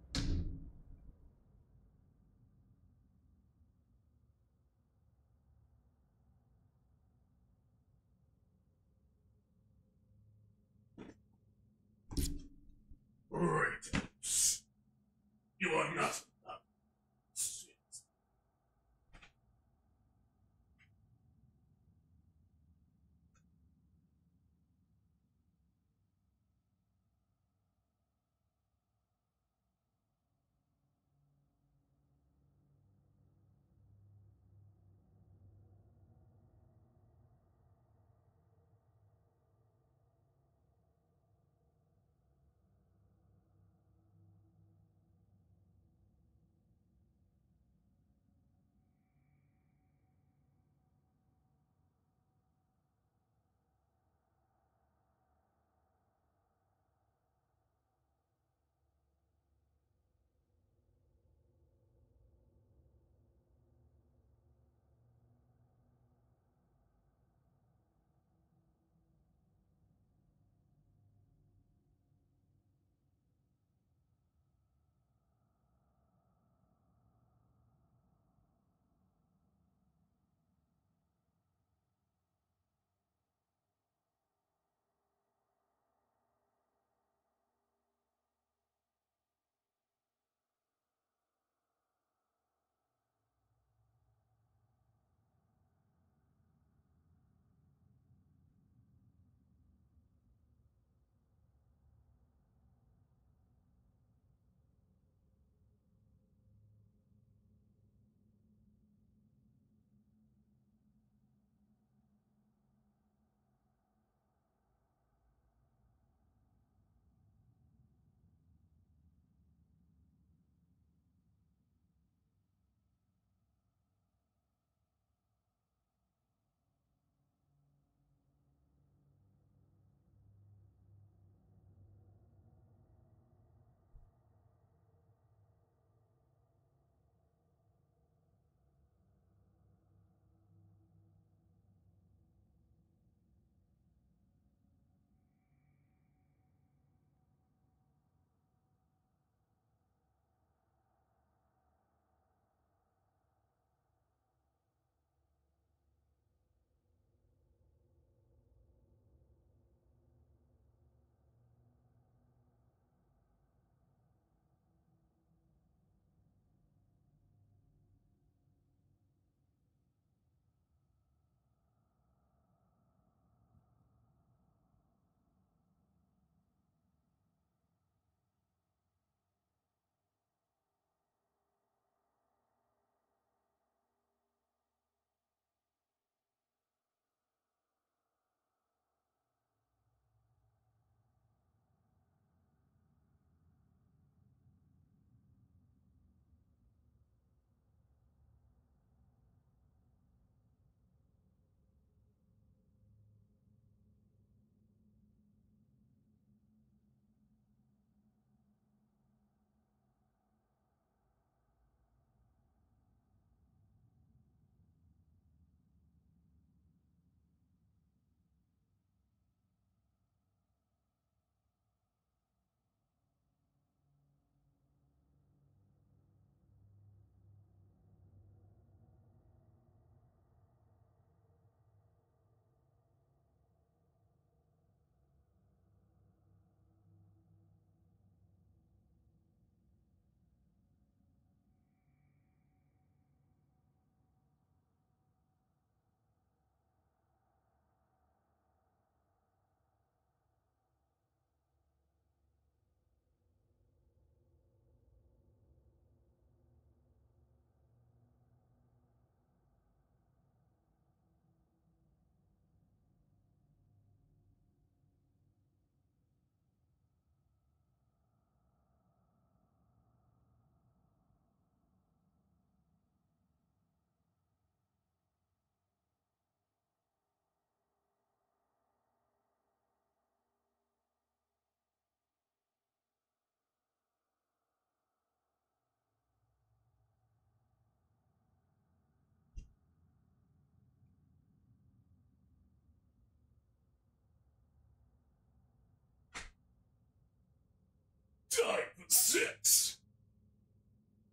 Type 6!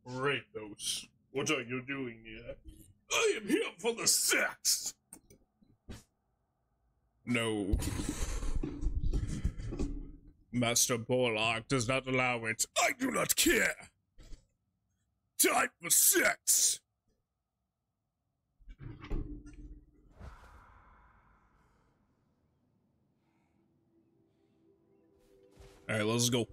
Rathos, what are you doing here? I am here for the sex! No. Master Borlock does not allow it. I do not care! Type for sex! Alright, let's go.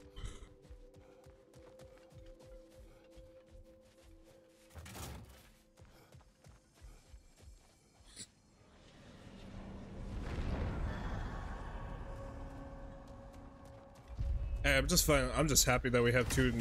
Hey, I'm just fine. I'm just happy that we have two.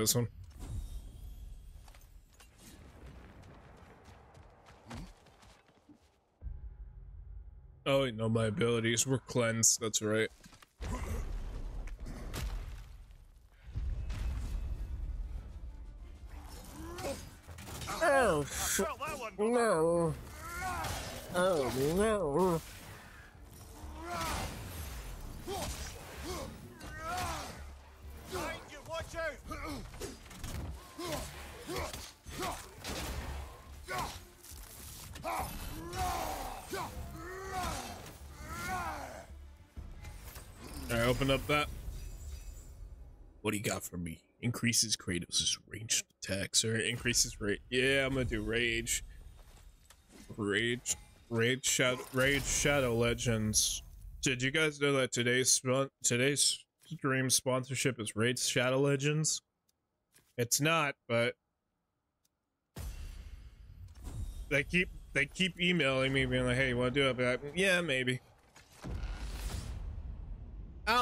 This one. Oh wait, no, my abilities were cleansed, that's right. Increases Kratos' ranged attacks or increases rate. Yeah, I'm gonna do rage. Rage, rage, shadow, rage, shadow legends. Did you guys know that today's today's stream sponsorship is Raid Shadow Legends? It's not, but they keep they keep emailing me being like, "Hey, you want to do it?" But like, yeah, maybe.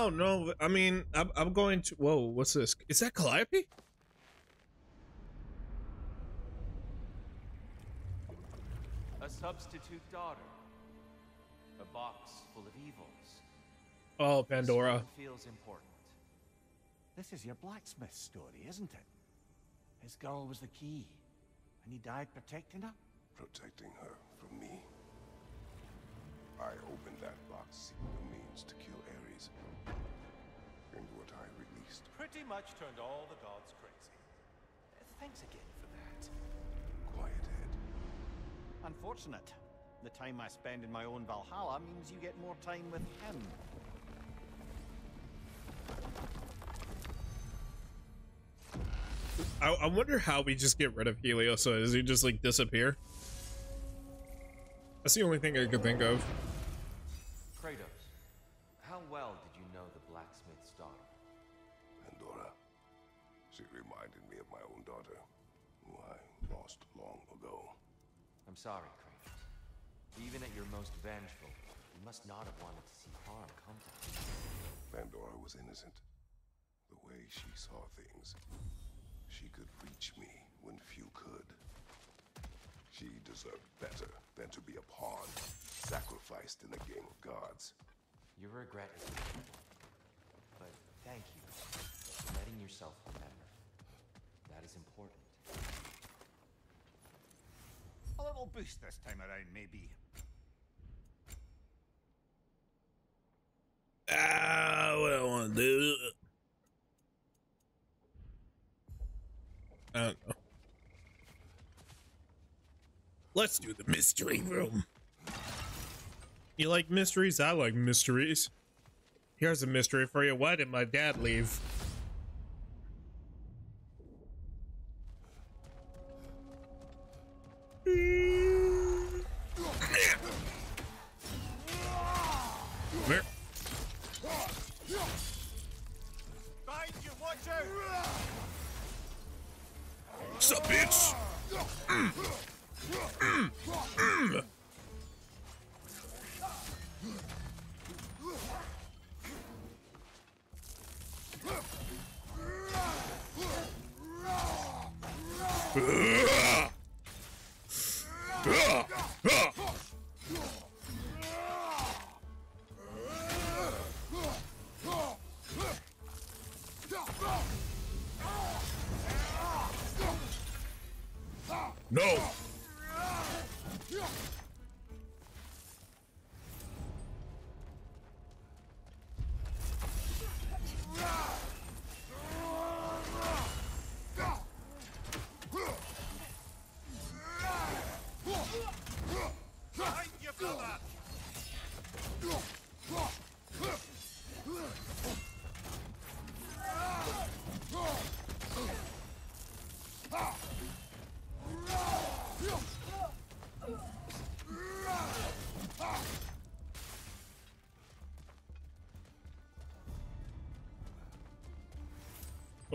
I don't know. I mean, I'm, I'm going to. Whoa, what's this? Is that Calliope? A substitute daughter. A box full of evils. Oh, Pandora. feels important. This is your blacksmith story, isn't it? His girl was the key, and he died protecting her? Protecting her from me. I opened that box seeking a means to kill Pretty much turned all the gods crazy. Thanks again for that. quiet head. Unfortunate. The time I spend in my own Valhalla means you get more time with him. I, I wonder how we just get rid of Helios. So does he just like disappear? That's the only thing I could think of. Sorry, Kratos. Even at your most vengeful, you must not have wanted to see harm come to her. Pandora was innocent. The way she saw things. She could reach me when few could. She deserved better than to be a pawn, sacrificed in the game of gods. Your regret is. But thank you for letting yourself remember. That is important. A little boost this time around, maybe. Ah, what I want to do? I don't know. Let's do the mystery room. You like mysteries? I like mysteries. Here's a mystery for you. Why did my dad leave?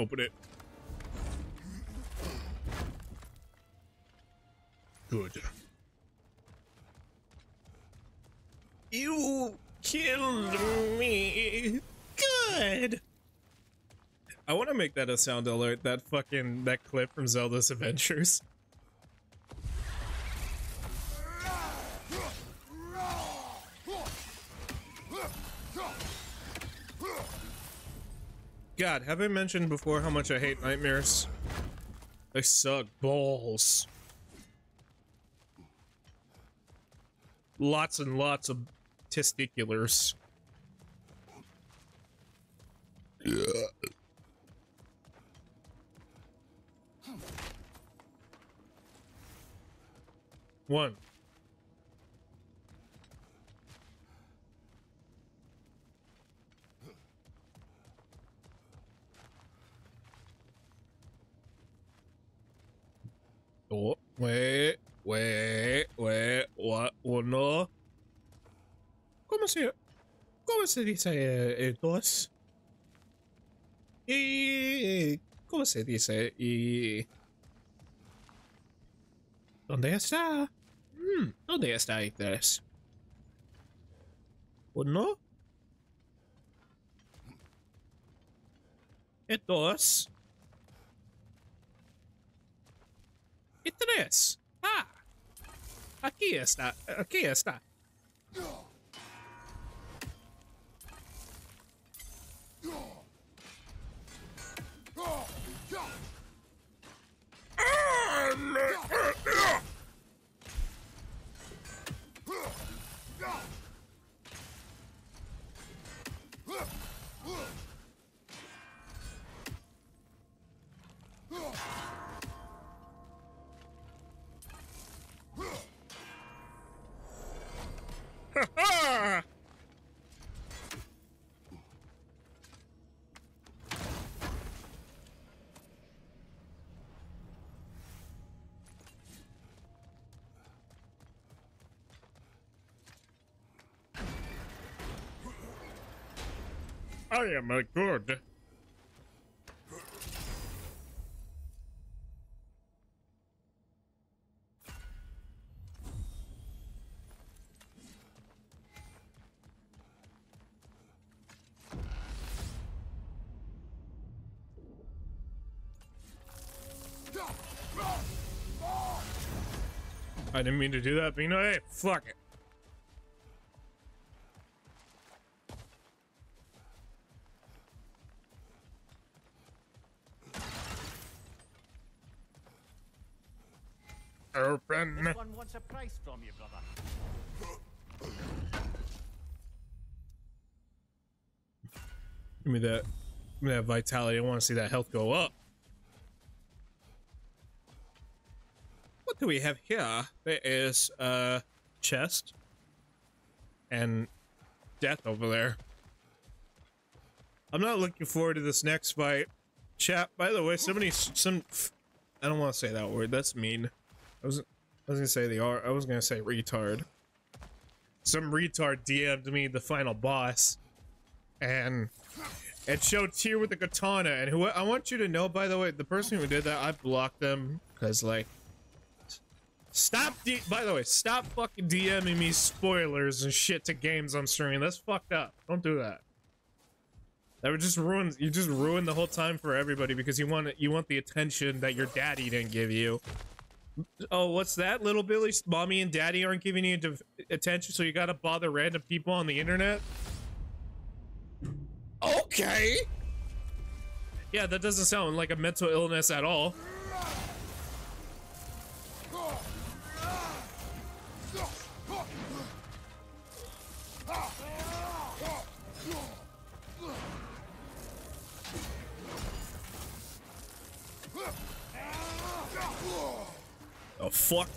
Open it. Good. You killed me. Good. I want to make that a sound alert. That fucking that clip from Zelda's Adventures. Have I mentioned before how much I hate nightmares? They suck balls. Lots and lots of testiculars. One. Se dice eh, dos? Y, ¿cómo se dice? Y, ¿dónde está? Hmm, ¿dónde está el tres? Uno. Y dos. Y tres. Ah. Aquí está. Aquí está. Ah! I am a good. I didn't mean to do that, but you know, hey, fuck it. From brother. Give me that. Give me that vitality. I want to see that health go up. What do we have here? There is a chest and death over there. I'm not looking forward to this next fight. Chat. By the way, somebody, some, I don't want to say that word. That's mean. I was, I was gonna say the R. I was gonna say retard. Some retard DM'd me the final boss, and it showed Tyr with the katana. And who I want you to know, by the way, the person who did that, I blocked them because like, stop. D by the way, stop fucking DMing me spoilers and shit to games I'm streaming. That's fucked up. Don't do that. That would just ruin you just ruin the whole time for everybody because you want you want the attention that your daddy didn't give you. Oh, what's that, little Billy? Mommy and daddy aren't giving you attention, so you gotta bother random people on the internet? Okay. Yeah, that doesn't sound like a mental illness at all. Oh, fuck.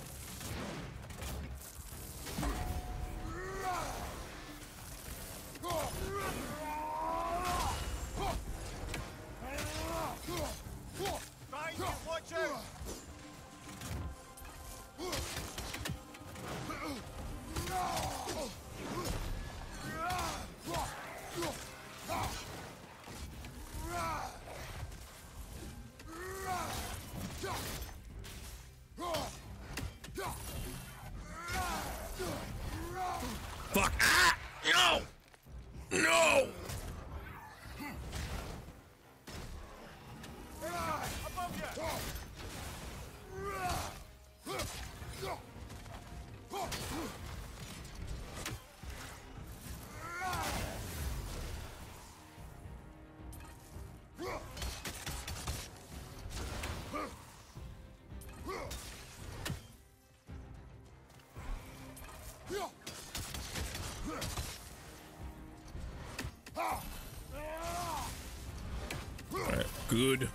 Behind good.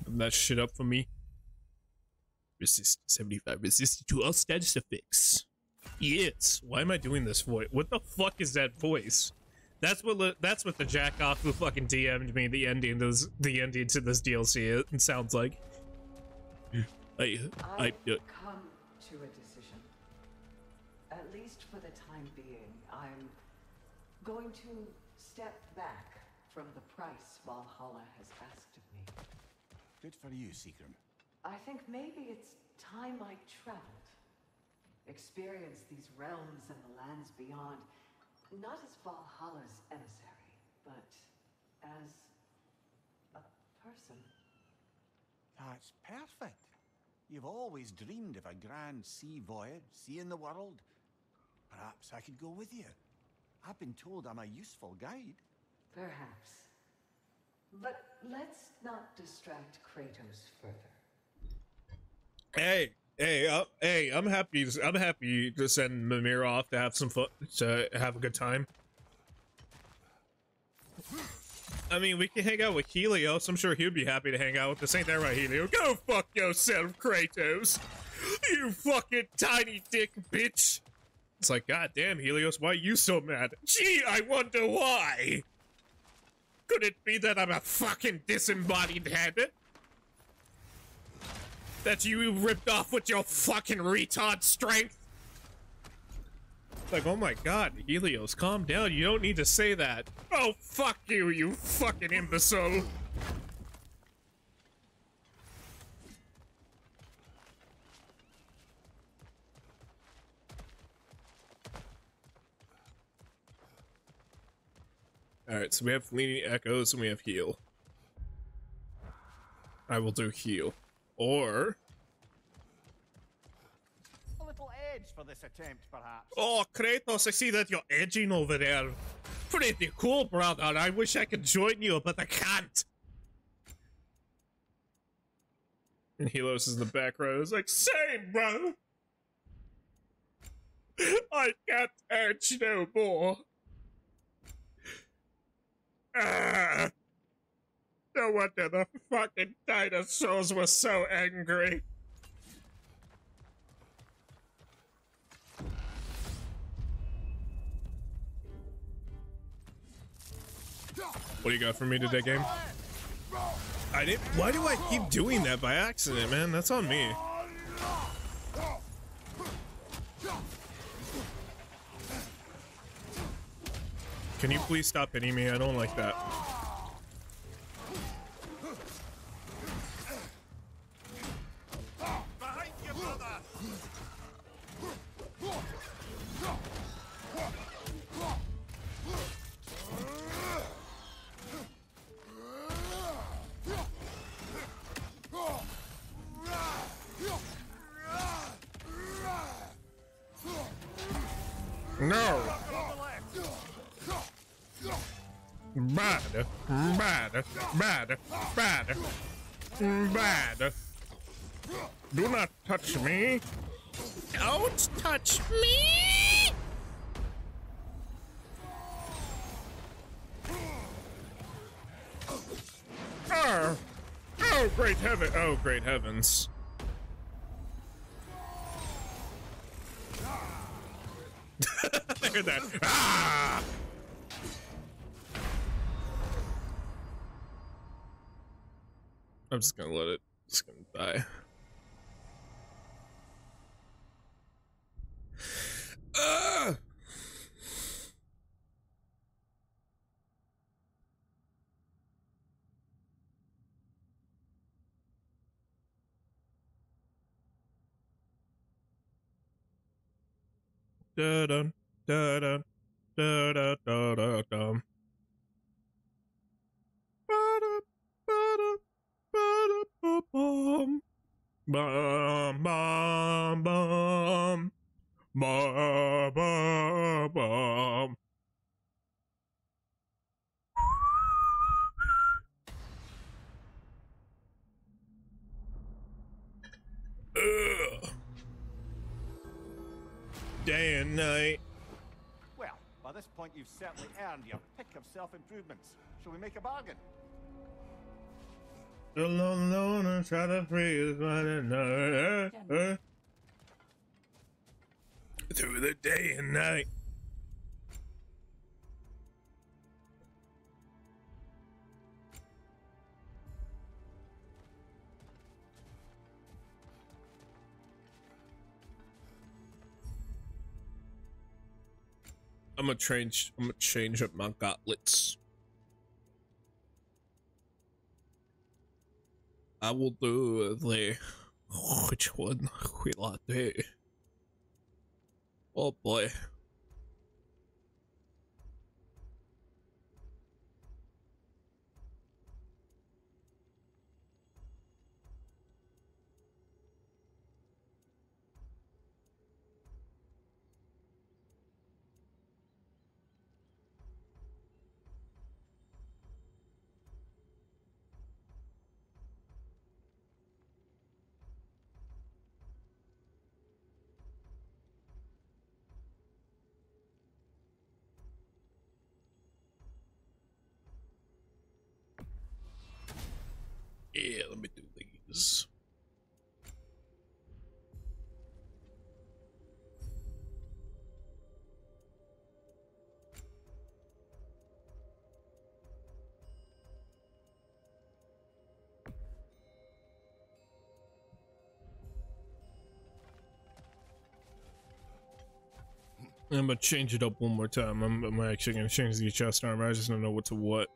Open that shit up for me. Resist 75, resist to all status effects. Yes. Why am I doing this voice? What the fuck is that voice? That's what that's what the jack off who fucking DM'd me the ending to this, the ending to this DLC it sounds like. I I I've uh, come to a decision. At least for the time being, I'm going to step back from the price Valhalla has asked of me. Good for you, Seekram. I think maybe it's time I traveled. Experienced these realms and the lands beyond, not as Valhalla's emissary, but as a person. That's perfect. You've always dreamed of a grand sea voyage, seeing the world. Perhaps I could go with you. I've been told I'm a useful guide. Perhaps. But let's not distract Kratos further. Hey, hey, uh, hey! I'm happy. To, I'm happy to send Mimir off to have some fun, to have a good time. I mean, we can hang out with Helios. I'm sure he'd be happy to hang out with us. Ain't that right, Helios? Go fuck yourself, Kratos. You fucking tiny dick bitch. It's like, god damn, Helios, why are you so mad? Gee, I wonder why. Could it be that I'm a fucking disembodied head? that you ripped off with your fucking retard strength. Like, oh my god, Helios, calm down. You don't need to say that. Oh, fuck you, you fucking imbecile. Alright, so we have Leaning Echoes and we have Heal. I will do Heal. Or A little edge for this attempt, perhaps. Oh, Kratos, I see that you're edging over there. Pretty cool, brother. I wish I could join you, but I can't. And Helios is in the back row. He's like, same, bro. I can't edge no more. Ah. No wonder the fucking dinosaurs were so angry. What do you got for me today, game? I didn't. Why do I keep doing that by accident, man? That's on me. Can you please stop hitting me? I don't like that. Bad. Bad. Bad. Bad. Bad. Do not touch me. Don't touch me. Oh, oh, great heaven! Oh, great heavens! Look at that! Ah! I'm just gonna let it. Just gonna die. Ah! Da dun da dun da da da da dum. Ba-bum. Bum, bum, bum. Ba, ba, bum. Ugh. Day and night. Well, by this point you've certainly earned your pick of self-improvements. Shall we make a bargain? Alone, alone, and try to free one another. Through the day and night. I'm gonna change. I'm gonna change up my gauntlets. I will do the. Which one will I do? Oh boy. I'm gonna change it up one more time. I'm, I'm actually gonna change the chest armor. I just don't know what to what.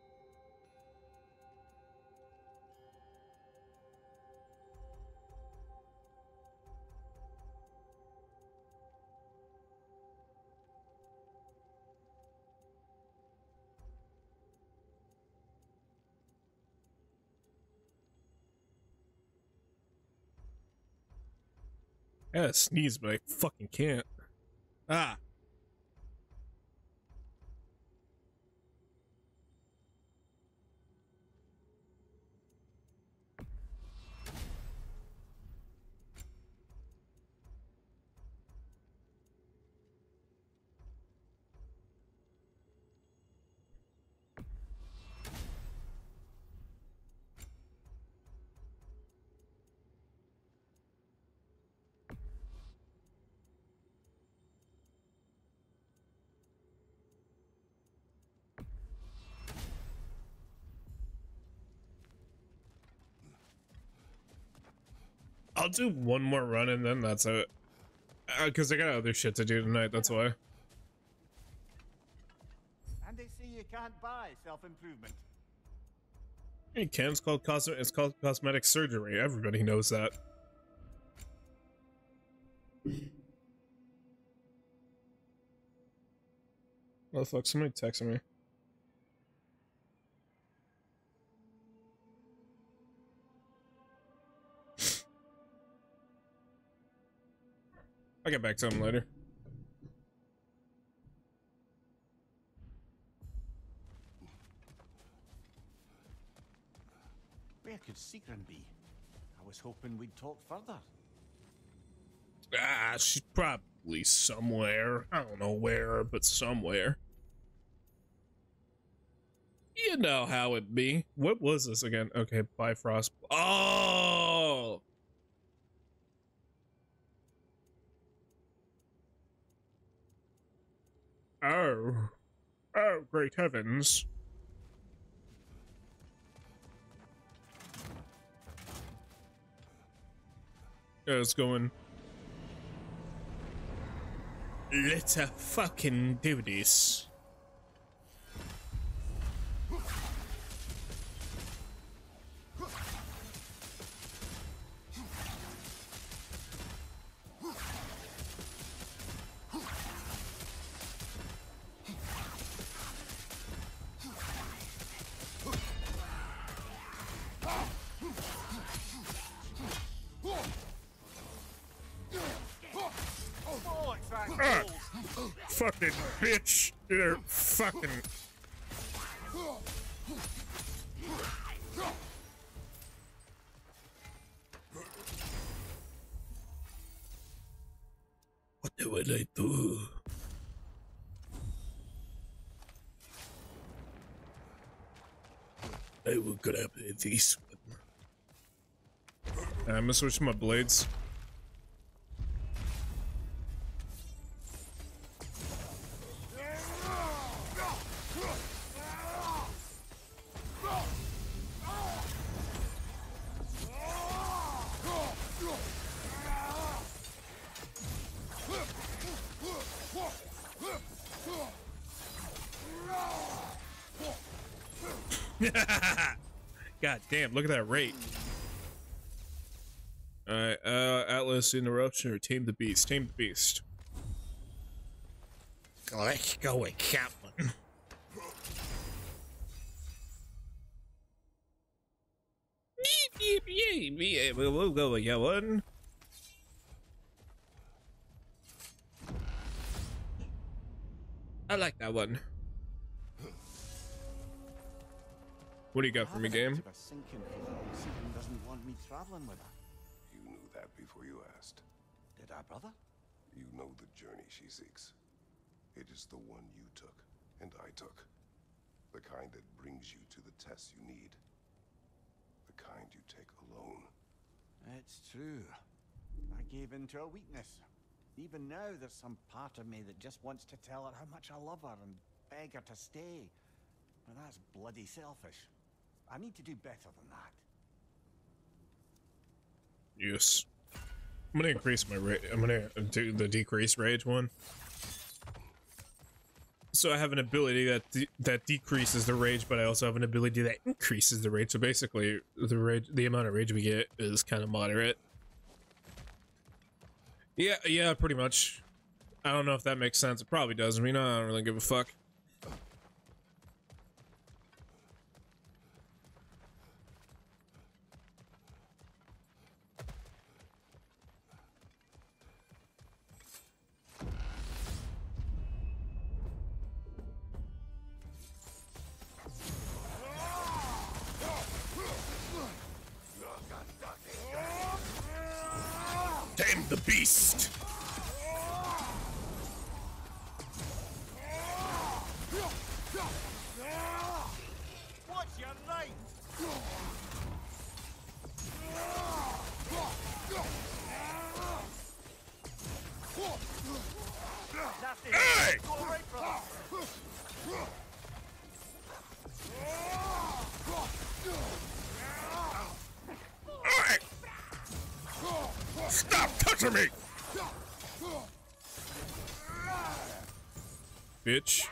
Yeah, sneeze, but I fucking can't. Ah. Do one more run and then that's it. Uh, because I got other shit to do tonight, that's why. And they say you can't buy self-improvement. Can, it's called, cos it's called cosmetic surgery. Everybody knows that. Oh fuck, somebody texting me. I'll get back to him later. Where could Sigrun be? I was hoping we'd talk further. Ah, she's probably somewhere. I don't know where, but somewhere. You know how it be. What was this again? Okay, Bifrost. Oh! Oh. Oh, great heavens. Yeah, it's going. Let's fucking do this. They're fucking. What would I do? I will grab this one. I'm gonna switch my blades. Damn, look at that rate. Alright, uh, Atlas interruption or Tame the Beast. Tame the Beast. Let's go with Captain. We'll go with that one. I like that one. What do you got for me, game? bit of a sinking feeling Sigrun doesn't want me traveling with her. You knew that before you asked. Did I, brother? You know the journey she seeks. It is the one you took, and I took. The kind that brings you to the tests you need. The kind you take alone. It's true. I gave in to a weakness. Even now, there's some part of me that just wants to tell her how much I love her and beg her to stay. But that's bloody selfish. I need to do better than that. Yes. I'm gonna increase my rate. I'm gonna do the decrease rage one. So I have an ability that de that decreases the rage, but I also have an ability that increases the rage. So basically, the rage, the amount of rage we get is kind of moderate. Yeah, yeah, pretty much. I don't know if that makes sense. It probably does. I mean, I don't really give a fuck. Touching me! Bitch.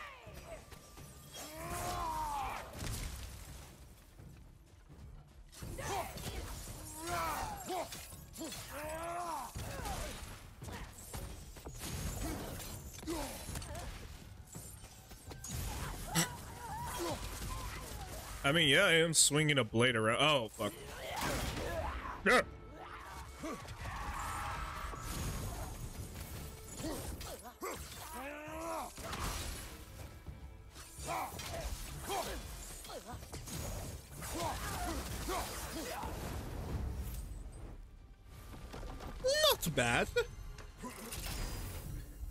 I mean, yeah, I am swinging a blade around. Oh, fuck. Yeah. Bad.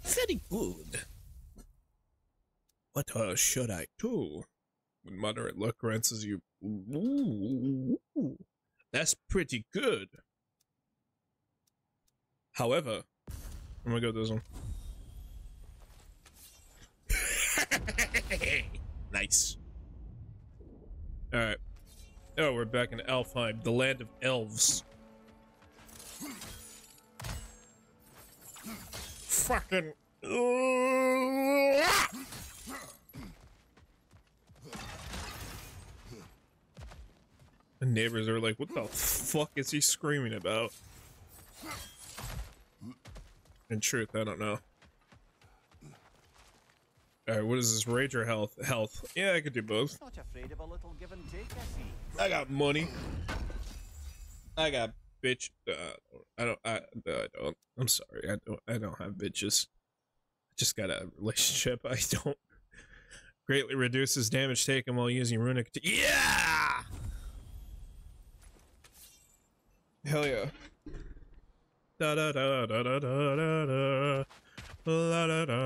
Very good. What uh, should I do? With moderate luck grants you. Ooh, that's pretty good. However, I'm gonna go this one. nice. Alright. Oh, we're back in Elfheim, the land of elves. Fucking. The neighbors are like, what the fuck is he screaming about? In truth, I don't know. Alright, what is this? Rage or health? Health. Yeah, I could do both. Not afraid of a little give and take, I see. I got money. I got bitch. Uh, I don't. I, I don't. I'm sorry. I don't. I don't have bitches. I just got a relationship. I don't. Greatly reduces damage taken while using runic. yeah. Hell yeah. Da da da da da da da da. La da da.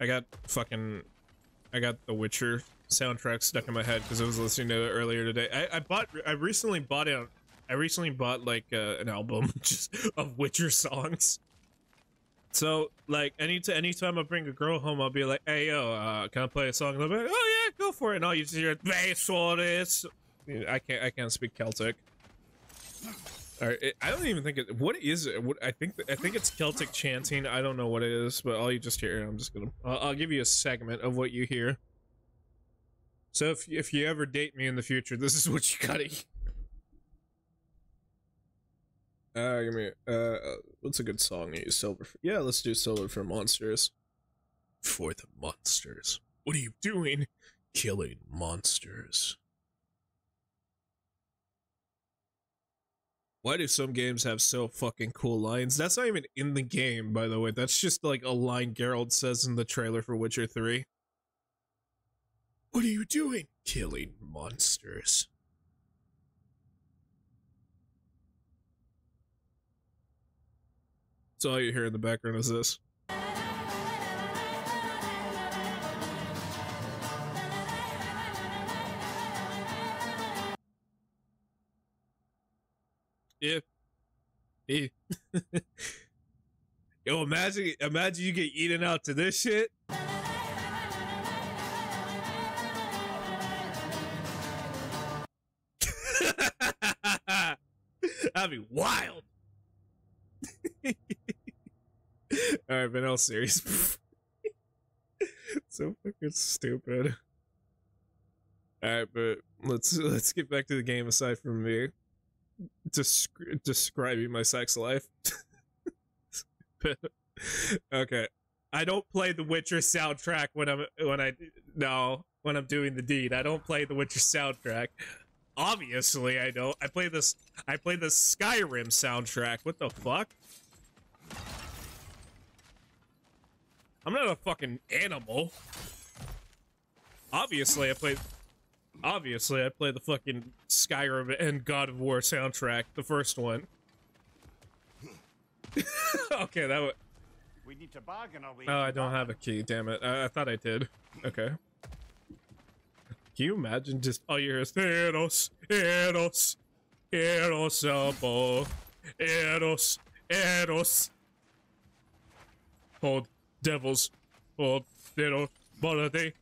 I got fucking. I got The Witcher soundtrack stuck in my head because I was listening to it earlier today. I, I bought. I recently bought it. I recently bought like uh, an album just of Witcher songs. So like any t- anytime I bring a girl home, I'll be like, "Hey yo, uh, can I play a song?" And they'll be like, "Oh yeah, go for it." And all you just hear, "Vasoris." I can't. I can't speak Celtic. All right, it, I don't even think it. What is it? What I think. I think it's Celtic chanting. I don't know what it is, but all you just hear. I'm just gonna. I'll, I'll give you a segment of what you hear. So if if you ever date me in the future, this is what you gotta. Uh, give me. Uh, what's a good song to use? Silver. For, yeah, let's do Silver for Monsters. For the monsters. What are you doing? Killing monsters. Why do some games have so fucking cool lines? That's not even in the game, by the way. That's just like a line Geralt says in the trailer for Witcher 3. What are you doing? Killing monsters. So all you hear in the background is this. If if Yo, imagine imagine you get eaten out to this shit. That'd be wild. All right, but all serious. so fucking stupid. All right, but let's let's get back to the game. Aside from me descri- describing my sex life. okay, I don't play the Witcher soundtrack when I'm when I no when I'm doing the deed. I don't play the Witcher soundtrack. Obviously, I don't. I play this. I play the Skyrim soundtrack. What the fuck? I'm not a fucking animal. Obviously, I play. Obviously, I play the fucking Skyrim and God of War soundtrack, the first one. okay, that would. We need to bargain our way. Oh, I don't have a key. Damn it! I, I thought I did. Okay. Can you imagine just all you hear is Eros, Eros, Eros above, Eros, Eros. Hold devils, hold little body,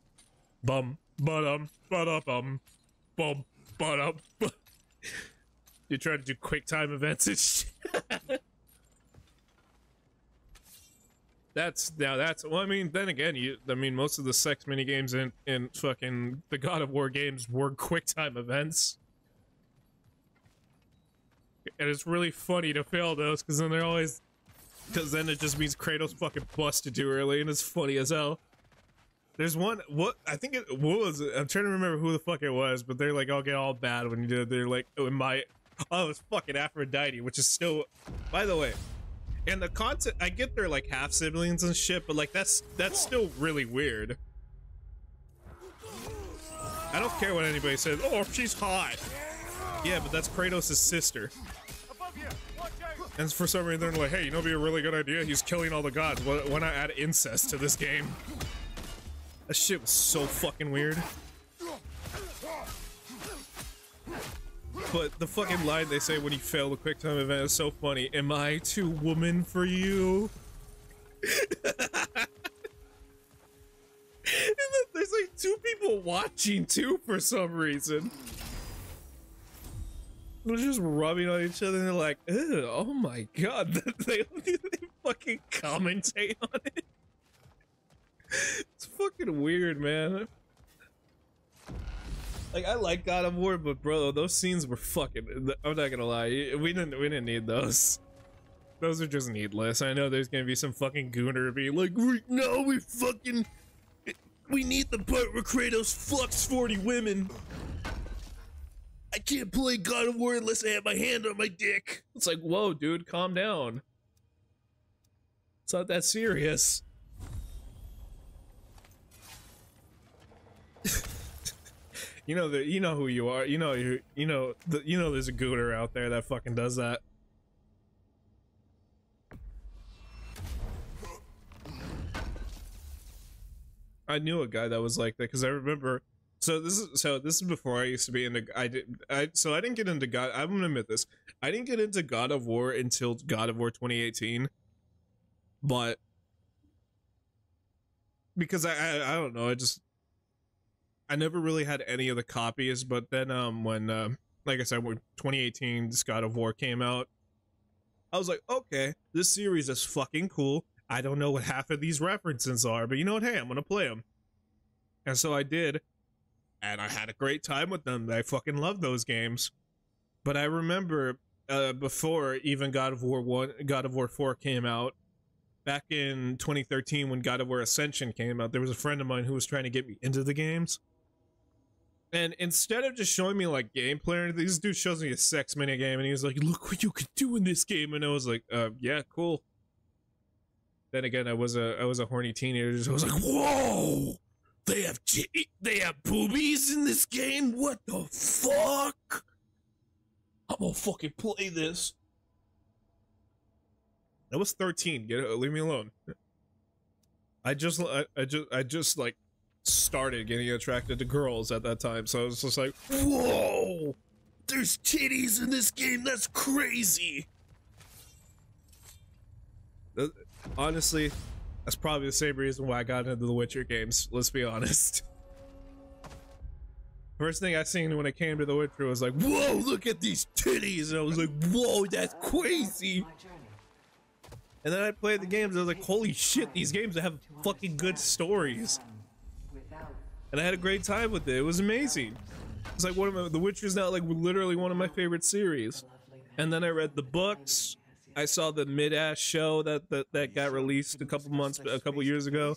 bum, bum, bum, bum, bum, bum. You try to do quick time events and shit. That's now that's well I mean then again you I mean most of the sex mini games in in fucking the God of War games were quick time events. And it's really funny to fail those because then they're always because then it just means Kratos fucking busted too early and it's funny as hell. There's one what I think it what was it? I'm trying to remember who the fuck it was, but they're like all get all bad when you do it. They're like oh in my oh it's fucking Aphrodite, which is still by the way, and the content I get they're like half siblings and shit, but like that's that's still really weird. I don't care what anybody says. Oh, she's hot. Yeah, but that's Kratos' sister. Above you! Watch out! And for some reason, they're like, hey, you know, it'd be a really good idea. He's killing all the gods. Why not add incest to this game? That shit was so fucking weird. But the fucking line they say when you fail the quick time event is so funny. Am I too woman for you? There's like two people watching too for some reason. They're just rubbing on each other and they're like, oh my god. they, they fucking commentate on it. It's fucking weird, man. Like I like God of War, but bro, those scenes were fucking. I'm not gonna lie, we didn't we didn't need those. Those are just needless. I know there's gonna be some fucking gooner be like, we, no, we fucking, we need the part where Kratos fucks 40 women. I can't play God of War unless I have my hand on my dick. It's like, whoa, dude, calm down. It's not that serious. You know that you know who you are. You know you you know the, you know there's a gooter out there that fucking does that. I knew a guy that was like that because I remember. So this is so this is before I used to be into. I did. I so I didn't get into God. I'm gonna admit this. I didn't get into God of War until God of War 2018. But because I I, I don't know. I just I never really had any of the copies, but then um when um like I said when 2018 God of War came out, I was like, okay, this series is fucking cool. I don't know what half of these references are, but you know what? Hey, I'm gonna play them. And so I did, and I had a great time with them. I fucking love those games. But I remember uh, before even God of War one, God of War four came out, back in 2013 when God of War Ascension came out, there was a friend of mine who was trying to get me into the games. And instead of just showing me like gameplay, or anything, this dude shows me a sex minute game, and he was like, "Look what you could do in this game," and I was like, uh, "Yeah, cool." Then again, I was a I was a horny teenager, so I was like, "Whoa, they have they have boobies in this game? What the fuck? I'm gonna fucking play this." I was 13. Get it, leave me alone. I just I, I just I just like started getting attracted to girls at that time. So I was just like, whoa, there's titties in this game. That's crazy. Honestly, that's probably the same reason why I got into the Witcher games. Let's be honest. First thing I seen when it came to the Witcher was like, whoa, look at these titties. And I was like, whoa, that's crazy. And then I played the games. I was like, holy shit, these games have fucking good stories. And I had a great time with it. It was amazing. It's like one of my, The Witcher's now like literally one of my favorite series. And then I read the books. I saw the mid-ass show that, that that got released a couple months, a couple years ago.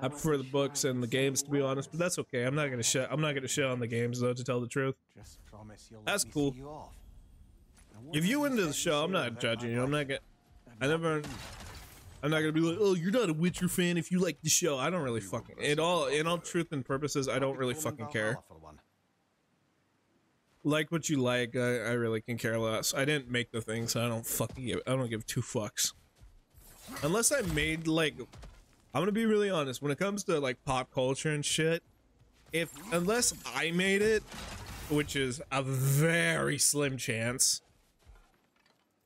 I prefer the books and the games to be honest, but that's okay. I'm not gonna shit. I'm not gonna shit on the games though, to tell the truth. That's cool. If you into the show, I'm not judging you. I'm not gonna. I never. I'm not gonna be like, oh, you're not a Witcher fan if you like the show. I don't really fucking. In all, in all truth and purposes, I don't really fucking care. Valhalla for one. like what you like. I, I really can care less. I didn't make the thing, so I don't fucking give. I don't give two fucks. Unless I made like, I'm gonna be really honest. When it comes to like pop culture and shit, if unless I made it, which is a very slim chance,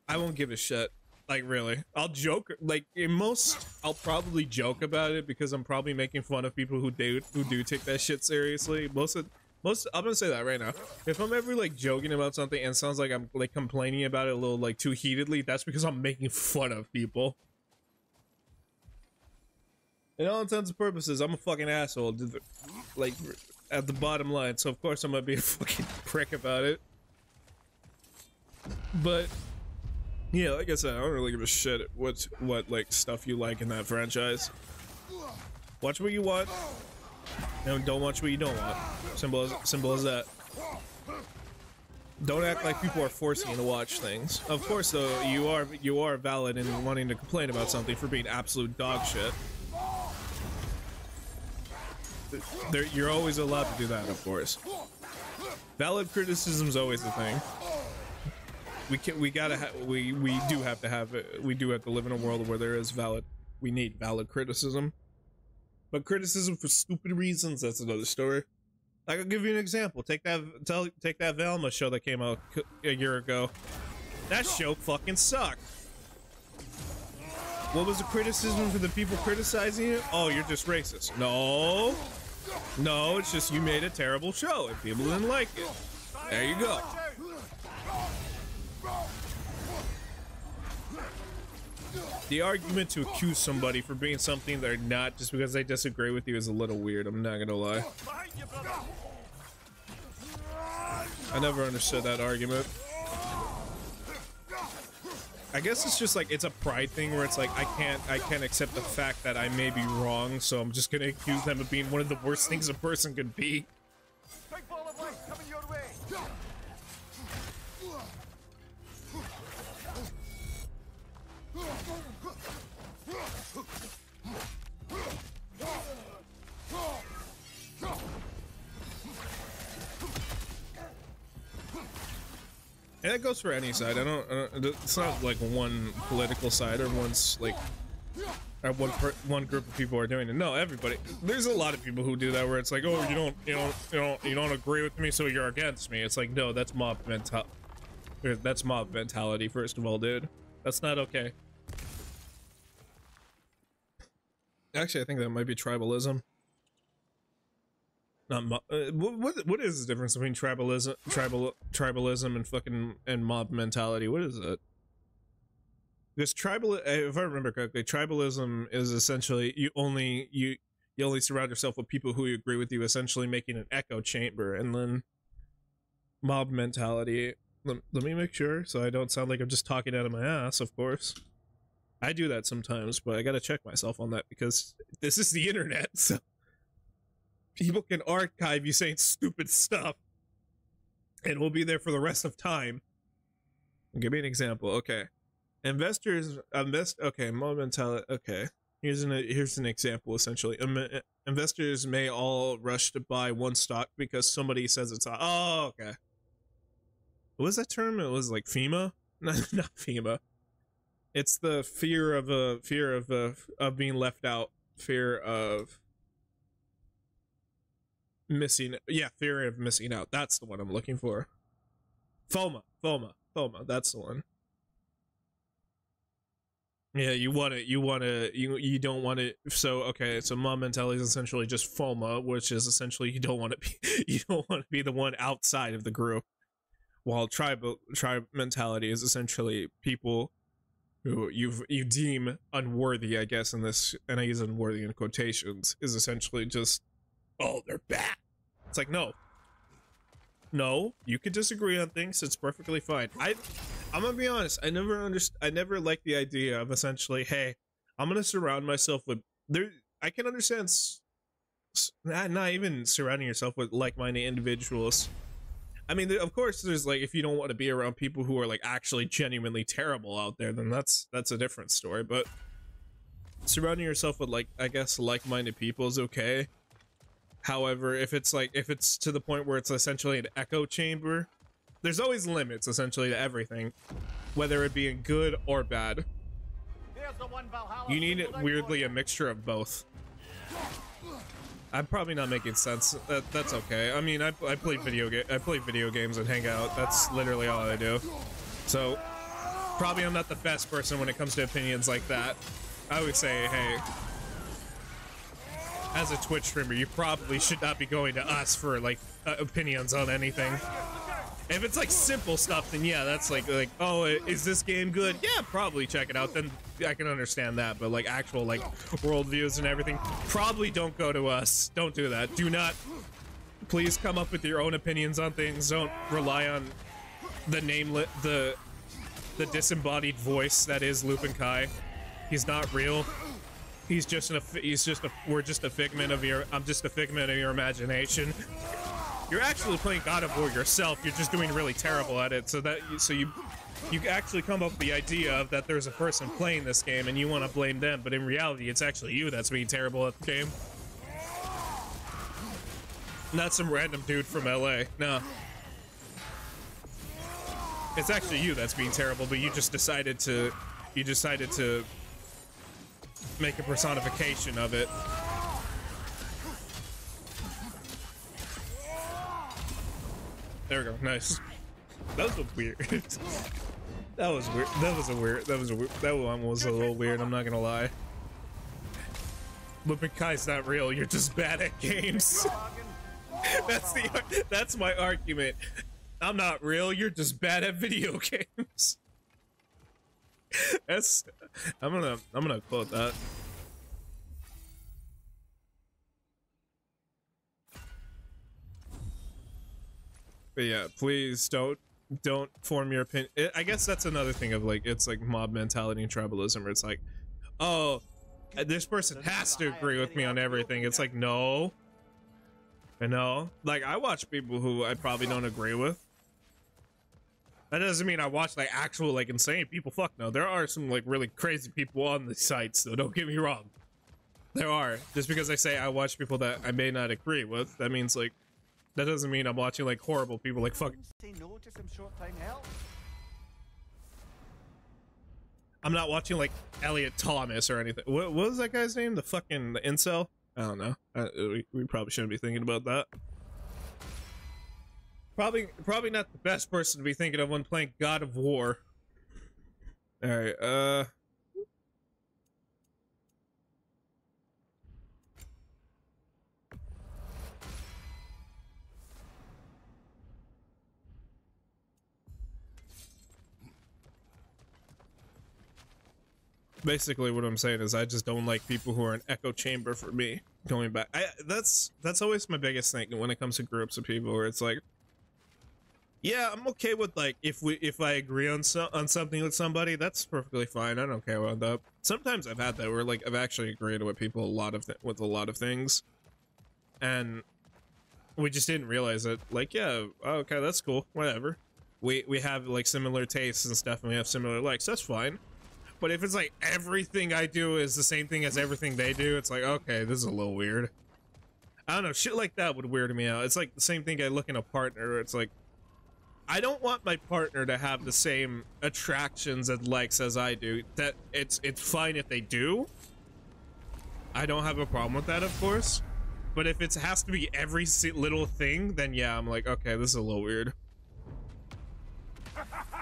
I won't give a shit. Like really, I'll joke. Like in most, I'll probably joke about it because I'm probably making fun of people who do who do take that shit seriously. Most of most, I'm gonna say that right now. If I'm ever like joking about something and sounds like I'm like complaining about it a little like too heatedly, that's because I'm making fun of people. In all intents and purposes, I'm a fucking asshole. Like at the bottom line, so of course I'm gonna be a fucking prick about it. But yeah, like I said, I don't really give a shit what what like stuff you like in that franchise. Watch what you want, and don't watch what you don't want. Simple as simple as that. Don't act like people are forcing you to watch things. Of course, though, you are you are valid in wanting to complain about something for being absolute dog shit. There, you're always allowed to do that, of course. Valid criticism's always the thing. We can we gotta ha- we we do have to have it. We do have to live in a world where there is valid. We need valid criticism, but criticism for stupid reasons that's another story. I will give you an example. Take that tell take that Velma show that came out a year ago. That show fucking sucked. What was the criticism for the people criticizing it? Oh, you're just racist. No. No, it's just you made a terrible show and people didn't like it. There you go. The argument to accuse somebody for being something they're not just because they disagree with you is a little weird, I'm not gonna lie. I never understood that argument. I guess it's just like it's a pride thing where it's like I can't I can't accept the fact that I may be wrong, so I'm just gonna accuse them of being one of the worst things a person could be. And that goes for any side. I don't, I don't. It's not like one political side or one's like, or one per, one group of people are doing it. No, everybody. There's a lot of people who do that where it's like, oh, you don't, you don't, you don't, you don't agree with me, so you're against me. It's like, no, that's mob mental. That's mob mentality. First of all, dude, that's not okay. Actually, I think that might be tribalism. Not uh, what, what what is the difference between tribalism, tribal tribalism, and fucking and mob mentality? What is it? Because tribal, if I remember correctly, tribalism is essentially you only you you only surround yourself with people who agree with you, essentially making an echo chamber, and then mob mentality. Let, let me make sure so I don't sound like I'm just talking out of my ass. Of course, I do that sometimes, but I gotta check myself on that because this is the internet, so people can archive you saying stupid stuff and we'll be there for the rest of time. Give me an example okay. Investors invest okay momentality okay. Here's an here's an example essentially. Im- investors may all rush to buy one stock because somebody says it's hot. oh okay. What was that term? It was like fema? Not, not fema it's the fear of a fear of of being left out. Fear of missing yeah fear of missing out. That's the one i'm looking for. FOMO FOMO FOMO. That's the one. Yeah you want it you want to you you don't want it so okay so mom mentality is essentially just FOMO which is essentially you don't want to be you don't want to be the one outside of the group. While tribal tribe mentality is essentially people who you you deem unworthy i guess in this and i use unworthy in quotations is essentially just oh they're bad. It's like no. No you could disagree on things it's perfectly fine. I i'm gonna be honest i never underst- i never liked the idea of essentially hey i'm gonna surround myself with there i can understand not, not even surrounding yourself with like-minded individuals I mean, of course, there's like if you don't want to be around people who are like actually genuinely terrible out there, then that's that's a different story. But surrounding yourself with like I guess like-minded people is okay. However, if it's like if it's to the point where it's essentially an echo chamber, there's always limits essentially to everything, whether it being good or bad. You need weirdly a mixture of both. I'm probably not making sense. That, that's okay. I mean, I, I play video game. I play video games and hang out. That's literally all I do. So, probably I'm not the best person when it comes to opinions like that. I would say, hey, as a Twitch streamer, you probably should not be going to us for like uh, opinions on anything. If it's like simple stuff, then yeah, that's like like oh, is this game good? Yeah, probably check it out. Then I can understand that. But like actual like worldviews and everything, probably don't go to us. Don't do that. Do not. Please come up with your own opinions on things. Don't rely on the namelet the the disembodied voice that is LupenKai. He's not real. He's just an he's just a we're just a figment of your I'm just a figment of your imagination. You're actually playing God of War yourself. You're just doing really terrible at it. So that so you you actually come up with the idea of that there's a person playing this game and you want to blame them, but in reality, it's actually you that's being terrible at the game. Not some random dude from LA. No. it's actually you that's being terrible, but you just decided to, you decided to make a personification of it. There we go. Nice. That was weird. that was weird. That was a weird. That was a weird. That one was a little weird. I'm not gonna lie. But Kai's not real. You're just bad at games. that's the. That's my argument. I'm not real. You're just bad at video games. That's. I'm gonna. I'm gonna quote that. But yeah, please don't don't form your opinion. I guess that's another thing of like it's like mob mentality and tribalism, where it's like, oh, uh, this person has to agree with me on everything. It's like no, I know. Like I watch people who I probably don't agree with. That doesn't mean I watch like actual like insane people. Fuck no. There are some like really crazy people on the sites, so don't get me wrong. There are. Just because I say I watch people that I may not agree with, that means like that doesn't mean I'm watching like horrible people like fuck. I'm not watching like Elliot Thomas or anything. What, what was that guy's name? The fucking the incel? I don't know. Uh, we, we probably shouldn't be thinking about that. Probably probably not the best person to be thinking of when playing God of War. All right. Uh. Basically what I'm saying is I just don't like people who are an echo chamber for me going back. I that's that's always my biggest thing when it comes to groups of people where it's like yeah, I'm okay with like if we if I agree on so, on something with somebody, that's perfectly fine. I don't care about that. Sometimes I've had that where like I've actually agreed with people a lot of with a lot of things, and we just didn't realize it. Like, yeah, oh, okay, that's cool, whatever. We we have like similar tastes and stuff, and we have similar likes. That's fine. But if it's like everything I do is the same thing as everything they do, it's like, okay, this is a little weird. I don't know, shit like that would weird me out. It's like the same thing I look in a partner, it's like, I don't want my partner to have the same attractions and likes as I do. That it's it's fine if they do. I don't have a problem with that, of course. But if it has to be every little thing, then yeah, I'm like, okay, this is a little weird.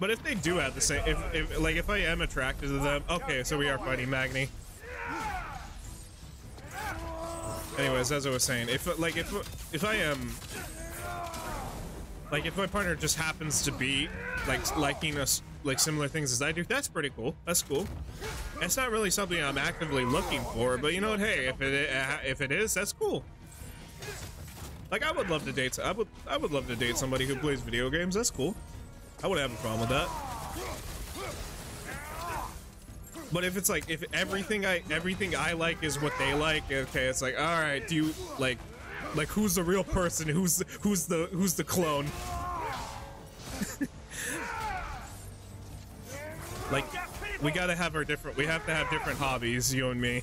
But if they do have the same, if, if like if I am attracted to them, okay, so we are fighting Magni. Anyways, as I was saying, if like if if I am like if my partner just happens to be like liking us like similar things as I do, that's pretty cool. That's cool. It's not really something I'm actively looking for, but you know what? Hey, if it if it is, that's cool. Like I would love to date. I would I would love to date somebody who plays video games. That's cool. I wouldn't have a problem with that. But if it's like if everything I everything I like is what they like, okay, it's like all right, do you like like who's the real person? Who's who's the who's the clone? like we gotta have our different we have to have different hobbies, you and me.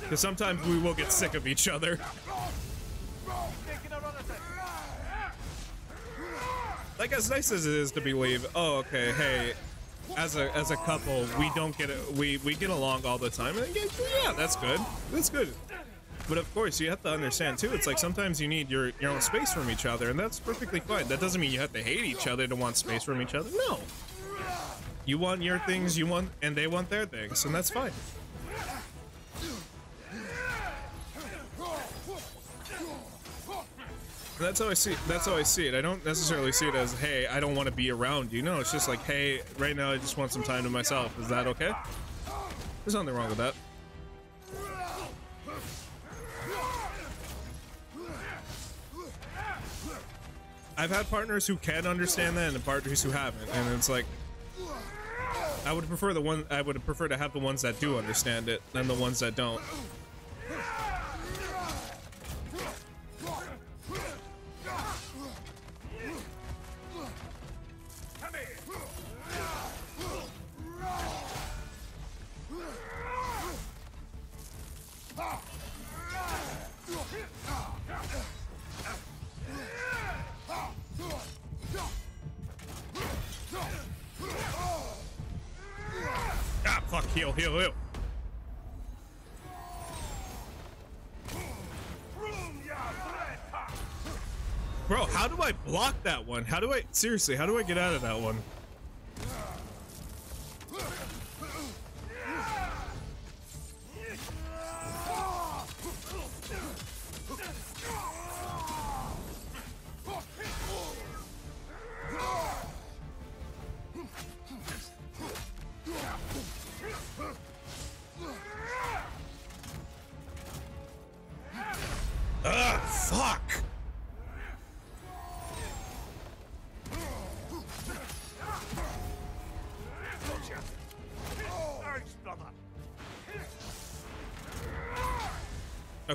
Because sometimes we will get sick of each other. like as nice as it is to believe, oh okay, hey, as a as a couple, we don't get it. We we get along all the time, and yeah, yeah, that's good. That's good. But of course, you have to understand too. It's like sometimes you need your your own space from each other, and that's perfectly fine. That doesn't mean you have to hate each other to want space from each other. No. You want your things, you want, and they want their things, and that's fine. That's how I see. It. That's how I see it. I don't necessarily see it as, "Hey, I don't want to be around you." No, it's just like, "Hey, right now I just want some time to myself." Is that okay? There's nothing wrong with that. I've had partners who can understand that and partners who haven't, and it's like I would prefer the one I would prefer to have the ones that do understand it than the ones that don't. Ah, heal, heal, heal. Bro, how do I block that one? How do I... Seriously, how do I get out of that one?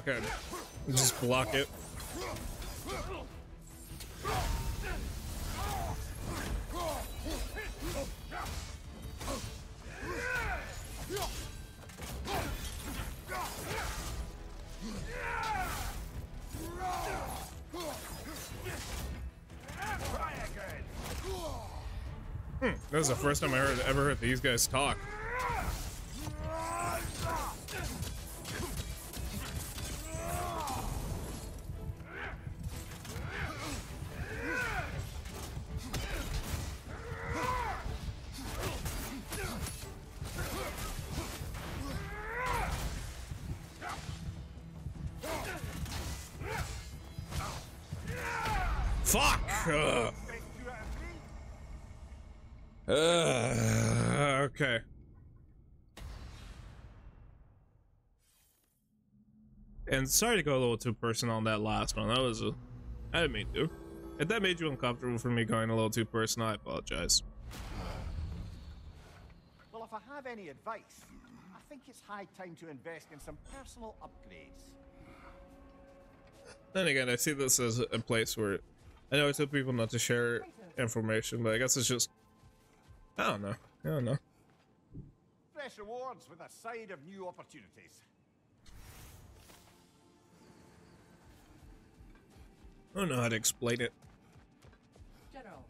Just block it. Hmm, that was the first time I heard, ever heard these guys talk. And sorry to go a little too personal on that last one. That was a, I didn't mean to. If that made you uncomfortable for me going a little too personal, I apologize. Well, if I have any advice, I think it's high time to invest in some personal upgrades. Then again, I see this as a place where I know I tell people not to share information, but I guess it's just I don't know. I don't know. Fresh rewards with a side of new opportunities. I don't know how to explain it. General,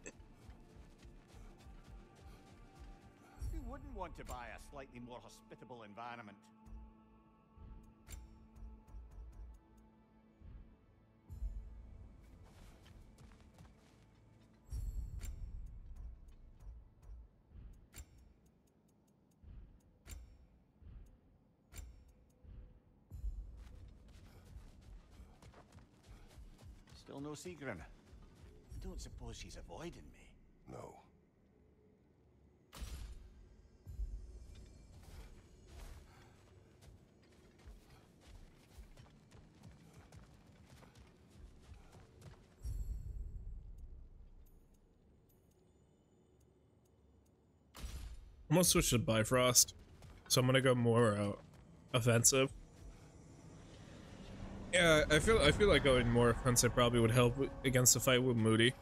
Who wouldn't want to buy a slightly more hospitable environment? No Sigrun. I don't suppose she's avoiding me. No. I'm gonna switch to Bifrost, so I'm gonna go more uh, offensive. Yeah, I feel I feel like going more offensive probably would help against the fight with Modi.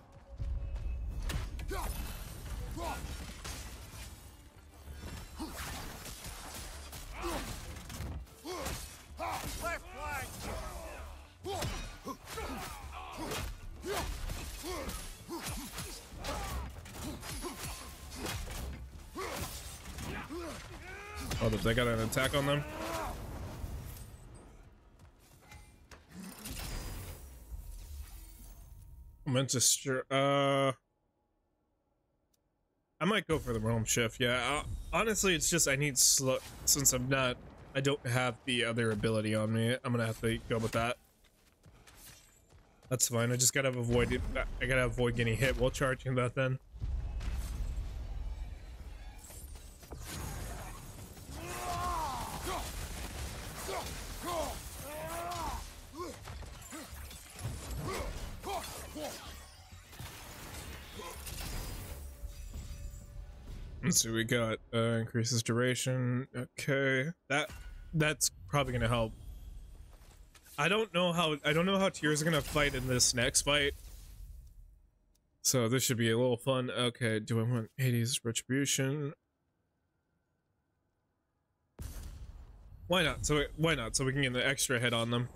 Oh, they got an attack on them. Manchester. Uh, I might go for the realm shift. Yeah, uh, honestly, it's just I need slow since I'm not. I don't have the other ability on me. I'm gonna have to go with that. That's fine. I just gotta avoid it. I gotta avoid getting hit while charging that. Then. Let's see, we got uh, increases duration. Okay, that that's probably gonna help. I don't know how I don't know how Tears are gonna fight in this next fight. So this should be a little fun. Okay, do I want Hades retribution? Why not? So why not? So we can get the extra hit on them.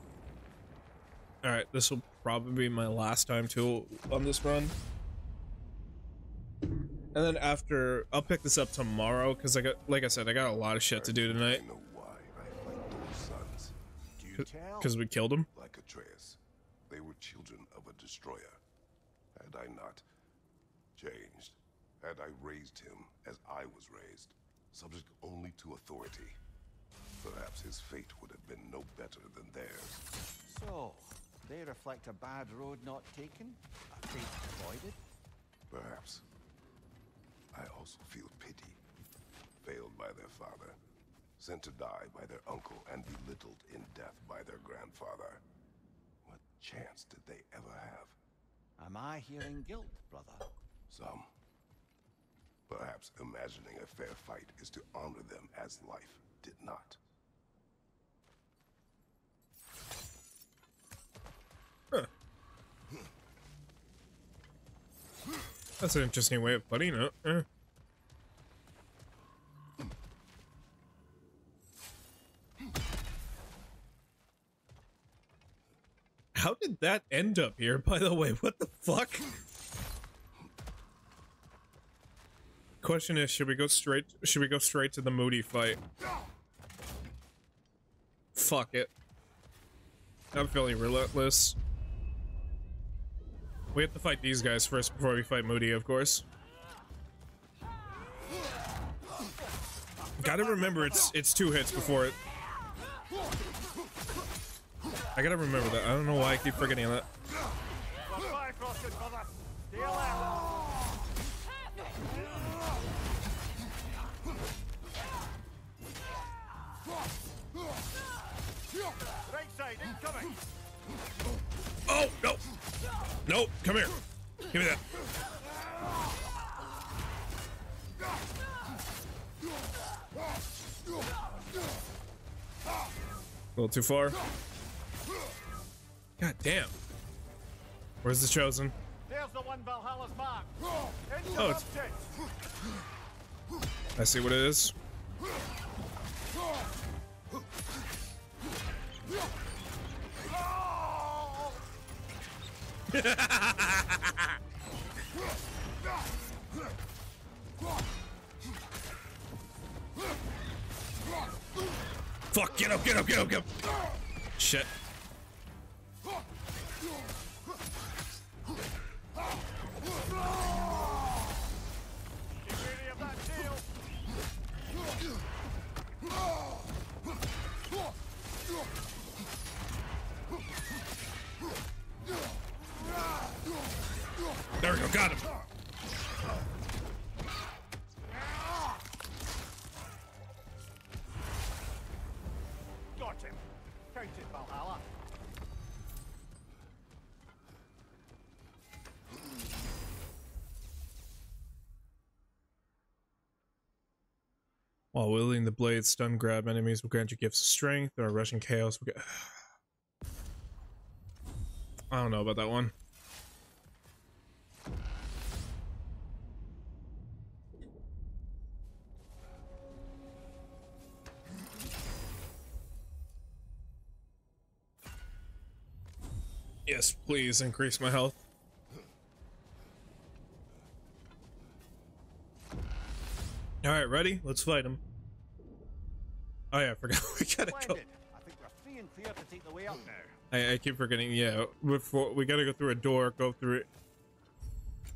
All right, this will probably be my last time too on this run. And then after, I'll pick this up tomorrow because I got, like I said, I got a lot of shit to do tonight I know why I fight those sons. Do tell. because we killed him. Like Atreus, they were children of a destroyer. Had I not changed, had I raised him as I was raised, subject only to authority, perhaps his fate would have been no better than theirs. So, they reflect a bad road not taken, a fate avoided. Perhaps. I also feel pity. Failed by their father, sent to die by their uncle, and belittled in death by their grandfather. What chance did they ever have? Am I hearing guilt, brother? Some. Perhaps imagining a fair fight is to honor them as life did not. That's an interesting way of putting it. eh. How did that end up here, by the way? What the fuck? Question is, should we go straight should we go straight to the Modi fight? Fuck it. I'm feeling relentless. We have to fight these guys first before we fight Modi, of course. Gotta remember it's it's two hits before it. I gotta remember that. I don't know why I keep forgetting that. We're fire-frosted, brother. Stay alert. Right side, incoming. Oh no! No, come here. Give me that. A little too far. God damn. Where's the chosen? There's the one Valhalla's mark. Oh, it's-. I see what it is. Fuck, get up, get up, get up, get up. Shit. Get got him. Got him. Count it, Valhalla. While wielding the blade, stun grab enemies will grant you gifts of strength, or rushing chaos will get. I don't know about that one. Yes, please increase my health. All right, ready? Let's fight him. Oh yeah, I forgot we gotta go. I think we're free and clear to take the way up now. I, I keep forgetting. Yeah, before we gotta go through a door, go through it.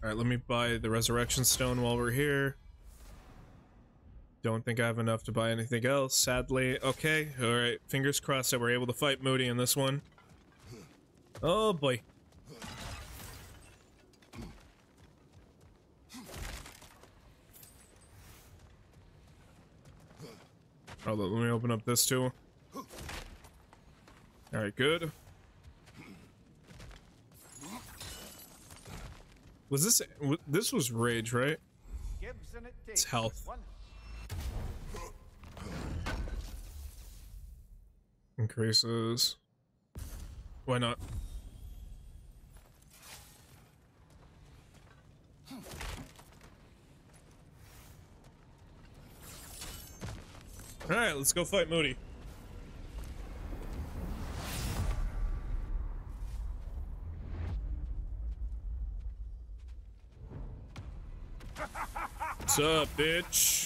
All right, let me buy the resurrection stone while we're here. Don't think I have enough to buy anything else, sadly. Okay, all right. Fingers crossed that we're able to fight Modi in this one. Oh boy. Oh, let me open up this too. All right, good. Was this this was rage, right? Gives and it takes. health. Increases. Why not? All right, let's go fight Modi. What's up, bitch?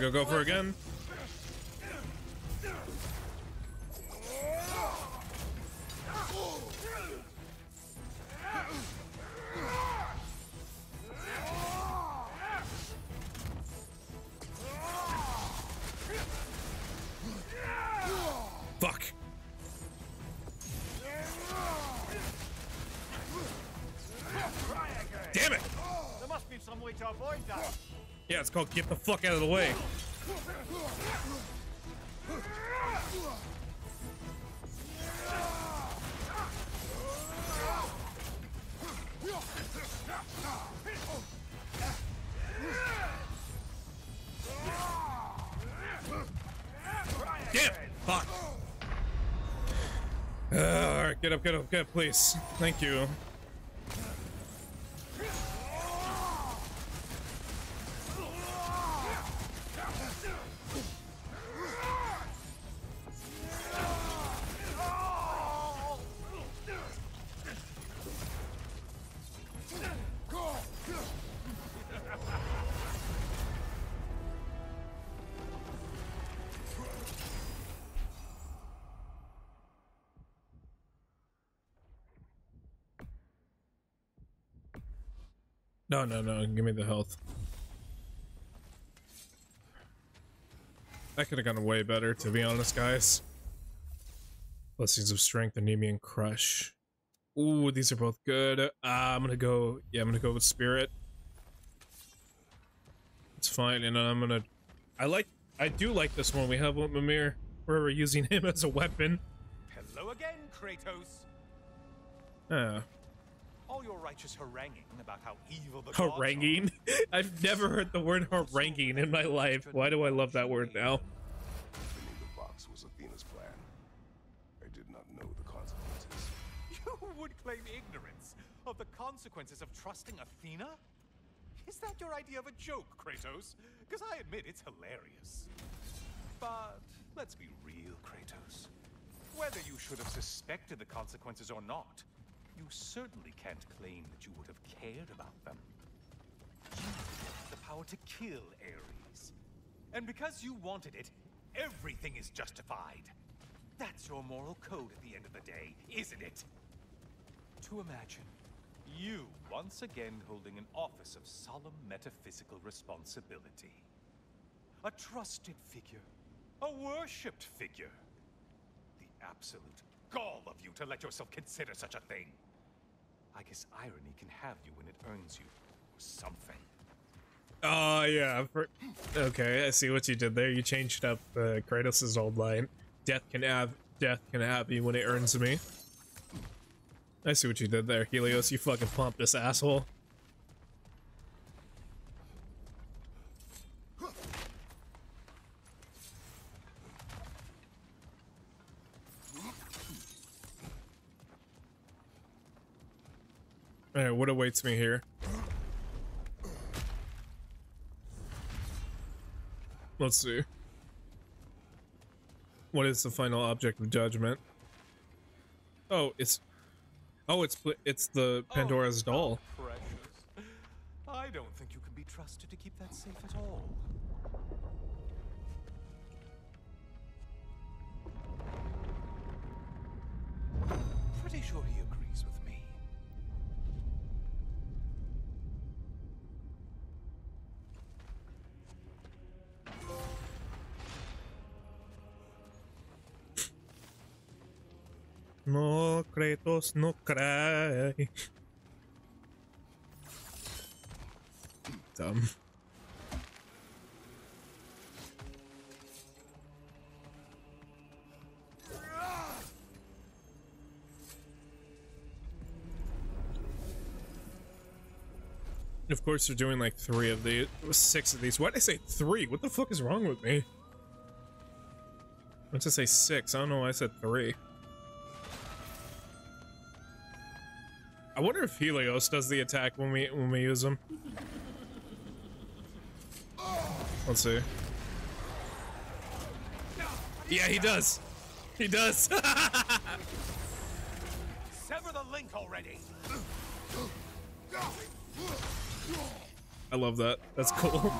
Go, go for again. Yeah, get the fuck out of the way. Damn! Fuck. Uh, Alright, get up, get up, get up, please. Thank you. No, no, no. Give me the health. That could have gone way better, to be honest, guys. Blessings of Strength, Anemia, and Crush. Ooh, these are both good. Uh, I'm gonna go... Yeah, I'm gonna go with Spirit. It's fine, and I'm gonna... I like... I do like this one. We have Mimir, where we're using him as a weapon. Hello again, Kratos. Yeah. All your righteous haranguing about how evil the gods are- Haranguing? I've never heard the word haranguing in my life. Why do I love that word now? Opening the box was Athena's plan. I did not know the consequences. You would claim ignorance of the consequences of trusting Athena? Is that your idea of a joke, Kratos? Because I admit it's hilarious. But let's be real, Kratos. Whether you should have suspected the consequences or not, you certainly can't claim that you would have cared about them. You had the power to kill Ares. And because you wanted it, everything is justified. That's your moral code at the end of the day, isn't it? To imagine you once again holding an office of solemn metaphysical responsibility. A trusted figure, a worshipped figure. The absolute gall of you to let yourself consider such a thing. I guess irony can have you when it earns you, or something. Oh yeah. For, okay, I see what you did there. You changed up uh, Kratos' old line. Death can have death can have me when it earns me. I see what you did there, Helios. You fucking pompous asshole. Alright, what awaits me here? Let's see. What is the final object of judgment? Oh, it's Oh, it's it's the oh, Pandora's Oh, doll. Precious. I don't think you can be trusted to keep that safe at all. Pretty sure he No, Kratos, no cry. Dumb. Of course, they're doing like three of these, six of these. Why did I say three? What the fuck is wrong with me? I meant to say six. I don't know why I said three. I wonder if Helios does the attack when we when we use him. Let's see. Yeah, he does. He does. Sever the link already. I love that. That's cool.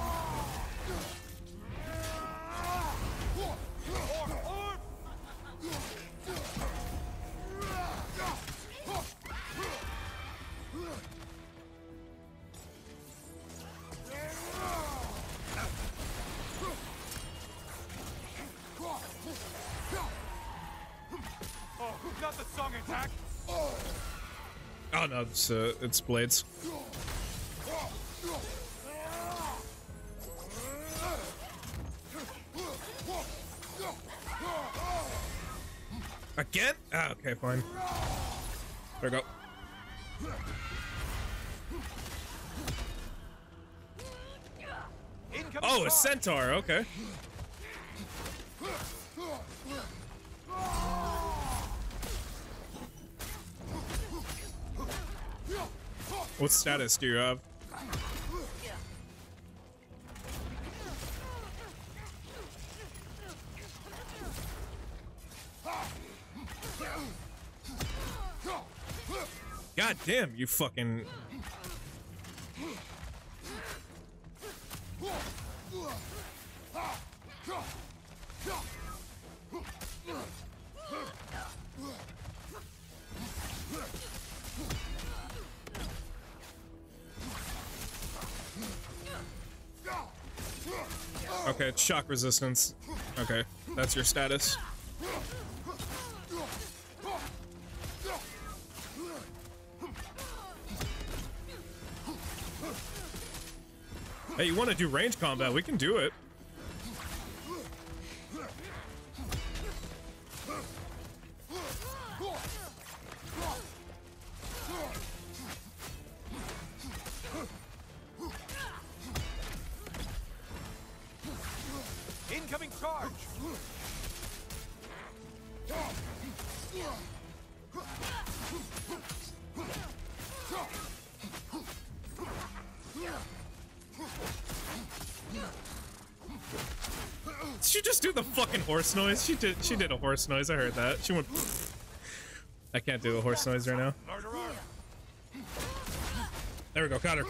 It's uh, it's blades. Again? Ah, okay, fine. There we go. Oh, a centaur. Okay. What status do you have? God damn, you fucking. Shock resistance. Okay, that's your status. Hey, you want to do range combat? We can do it. Horse noise? She did. She did a horse noise. I heard that. She went. I can't do the horse noise right now. There we go. Got her.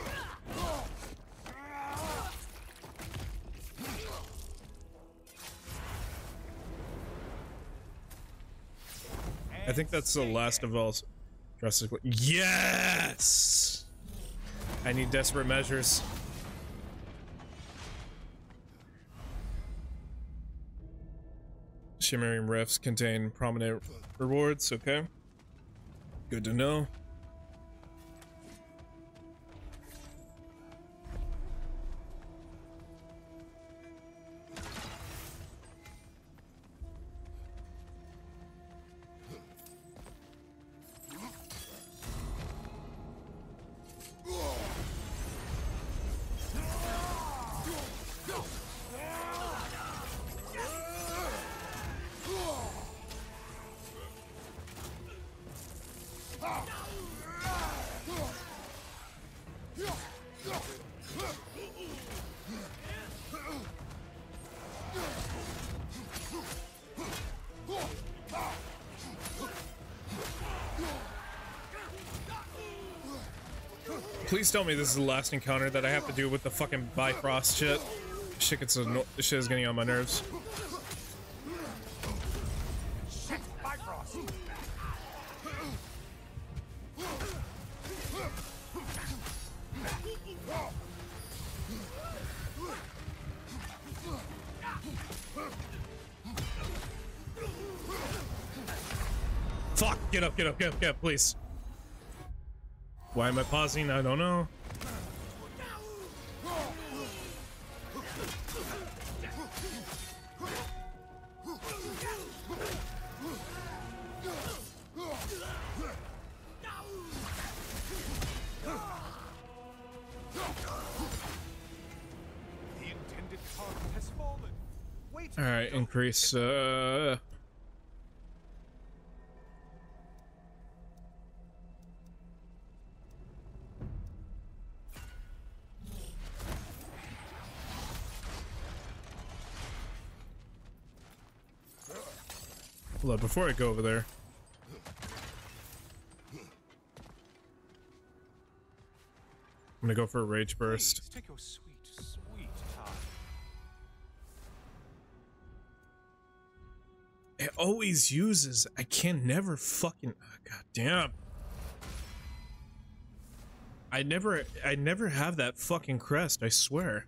I think that's the last of all. Drastic. Yes. I need desperate measures. Shimmering rifts contain prominent rewards. Okay. Good to know. Please tell me this is the last encounter that I have to do with the fucking Bifrost shit. Shit gets anno- shit is getting on my nerves. Shit, Bifrost. Fuck! Get up, get up, get up, get up, please. Why am I pausing? I don't know. The intended target has fallen. Wait. All right, increase. Uh, before I go over there. I'm gonna go for a rage burst. Please take your sweet, sweet time. It always uses. I can never fucking. Ah, oh, God damn. I never. I never have that fucking crest. I swear.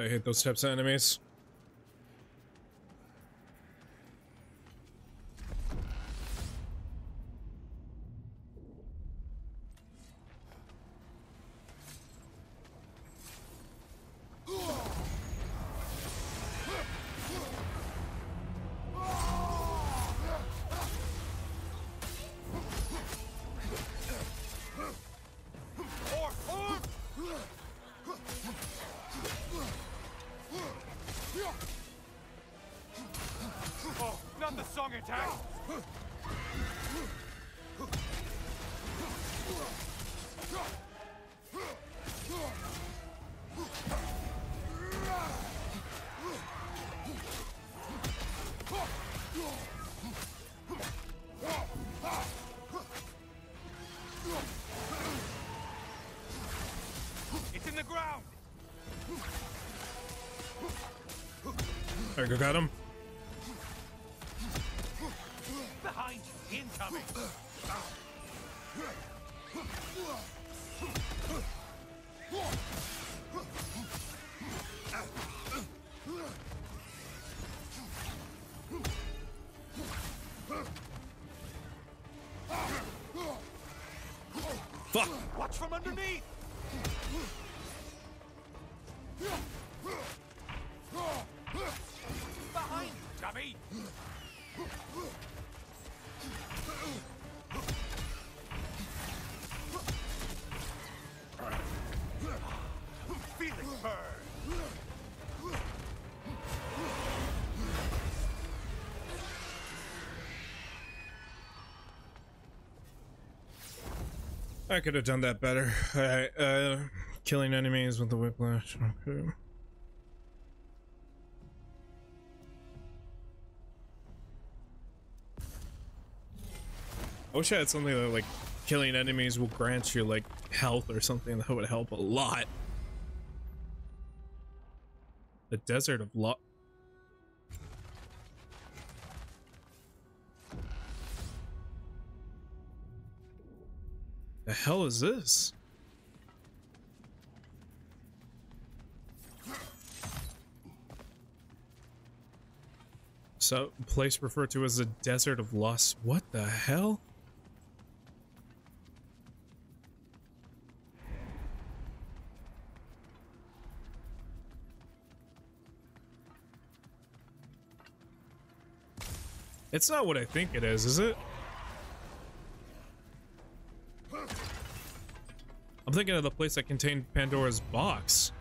I hate those types of enemies. There, got him. I could have done that better. Uh, killing enemies with the whiplash. Okay. I wish I had something that like killing enemies will grant you like health or something that would help a lot. The desert of Lo- The hell is this? So, place referred to as the Desert of Lost. What the hell? It's not what I think it is, is it? I'm thinking of the place that contained Pandora's box.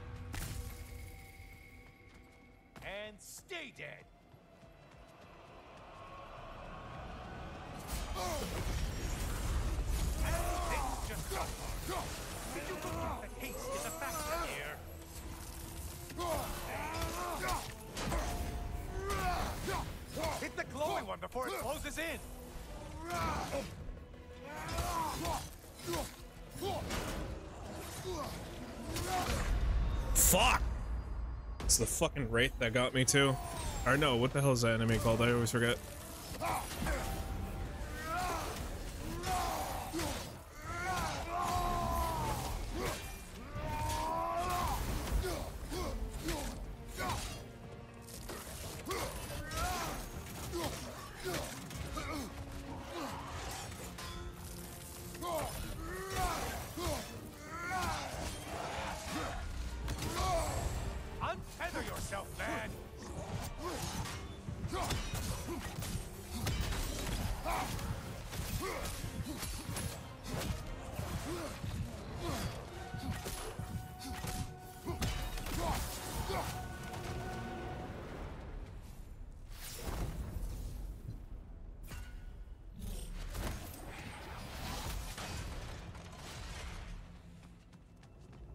Wraith that got me too. Or no, what the hell is that enemy called? I always forget.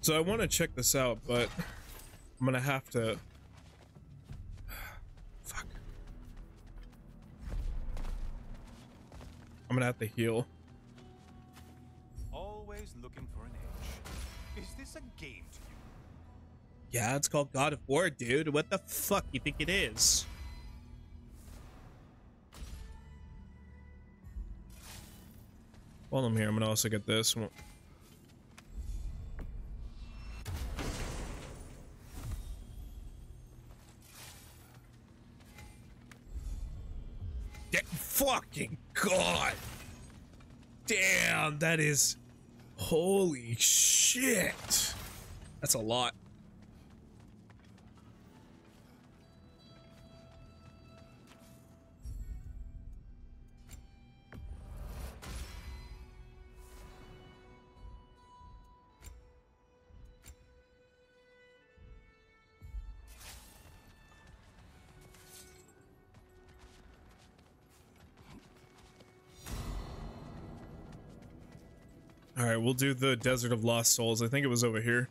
So I want to check this out, but I'm gonna have to. Fuck. I'm gonna have to heal. Always looking for an edge. Is this a game to you? Yeah, it's called God of War, dude. What the fuck you think it is? While I'm here, I'm gonna also get this. one. That is holy shit. That's a lot. We'll do the Desert of Lost Souls. I think it was over here.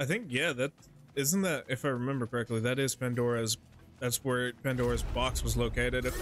I think yeah, that isn't that if I remember correctly, that is Pandora's that's where Pandora's box was located. If,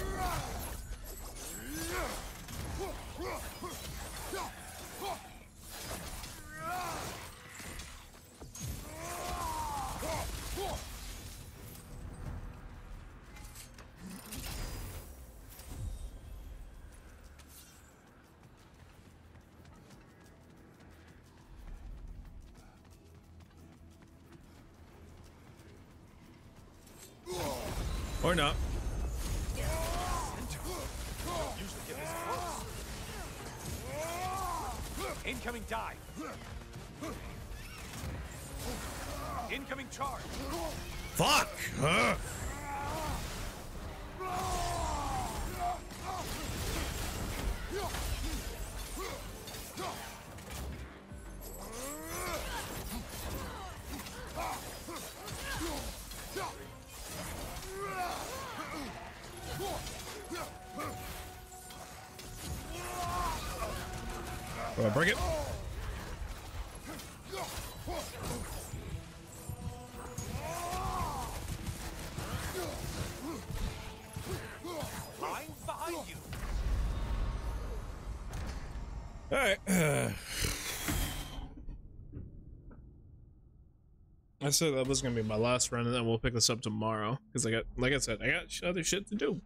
I said that was gonna be my last run, and then we'll pick this up tomorrow because I got, like I said, I got other shit to do.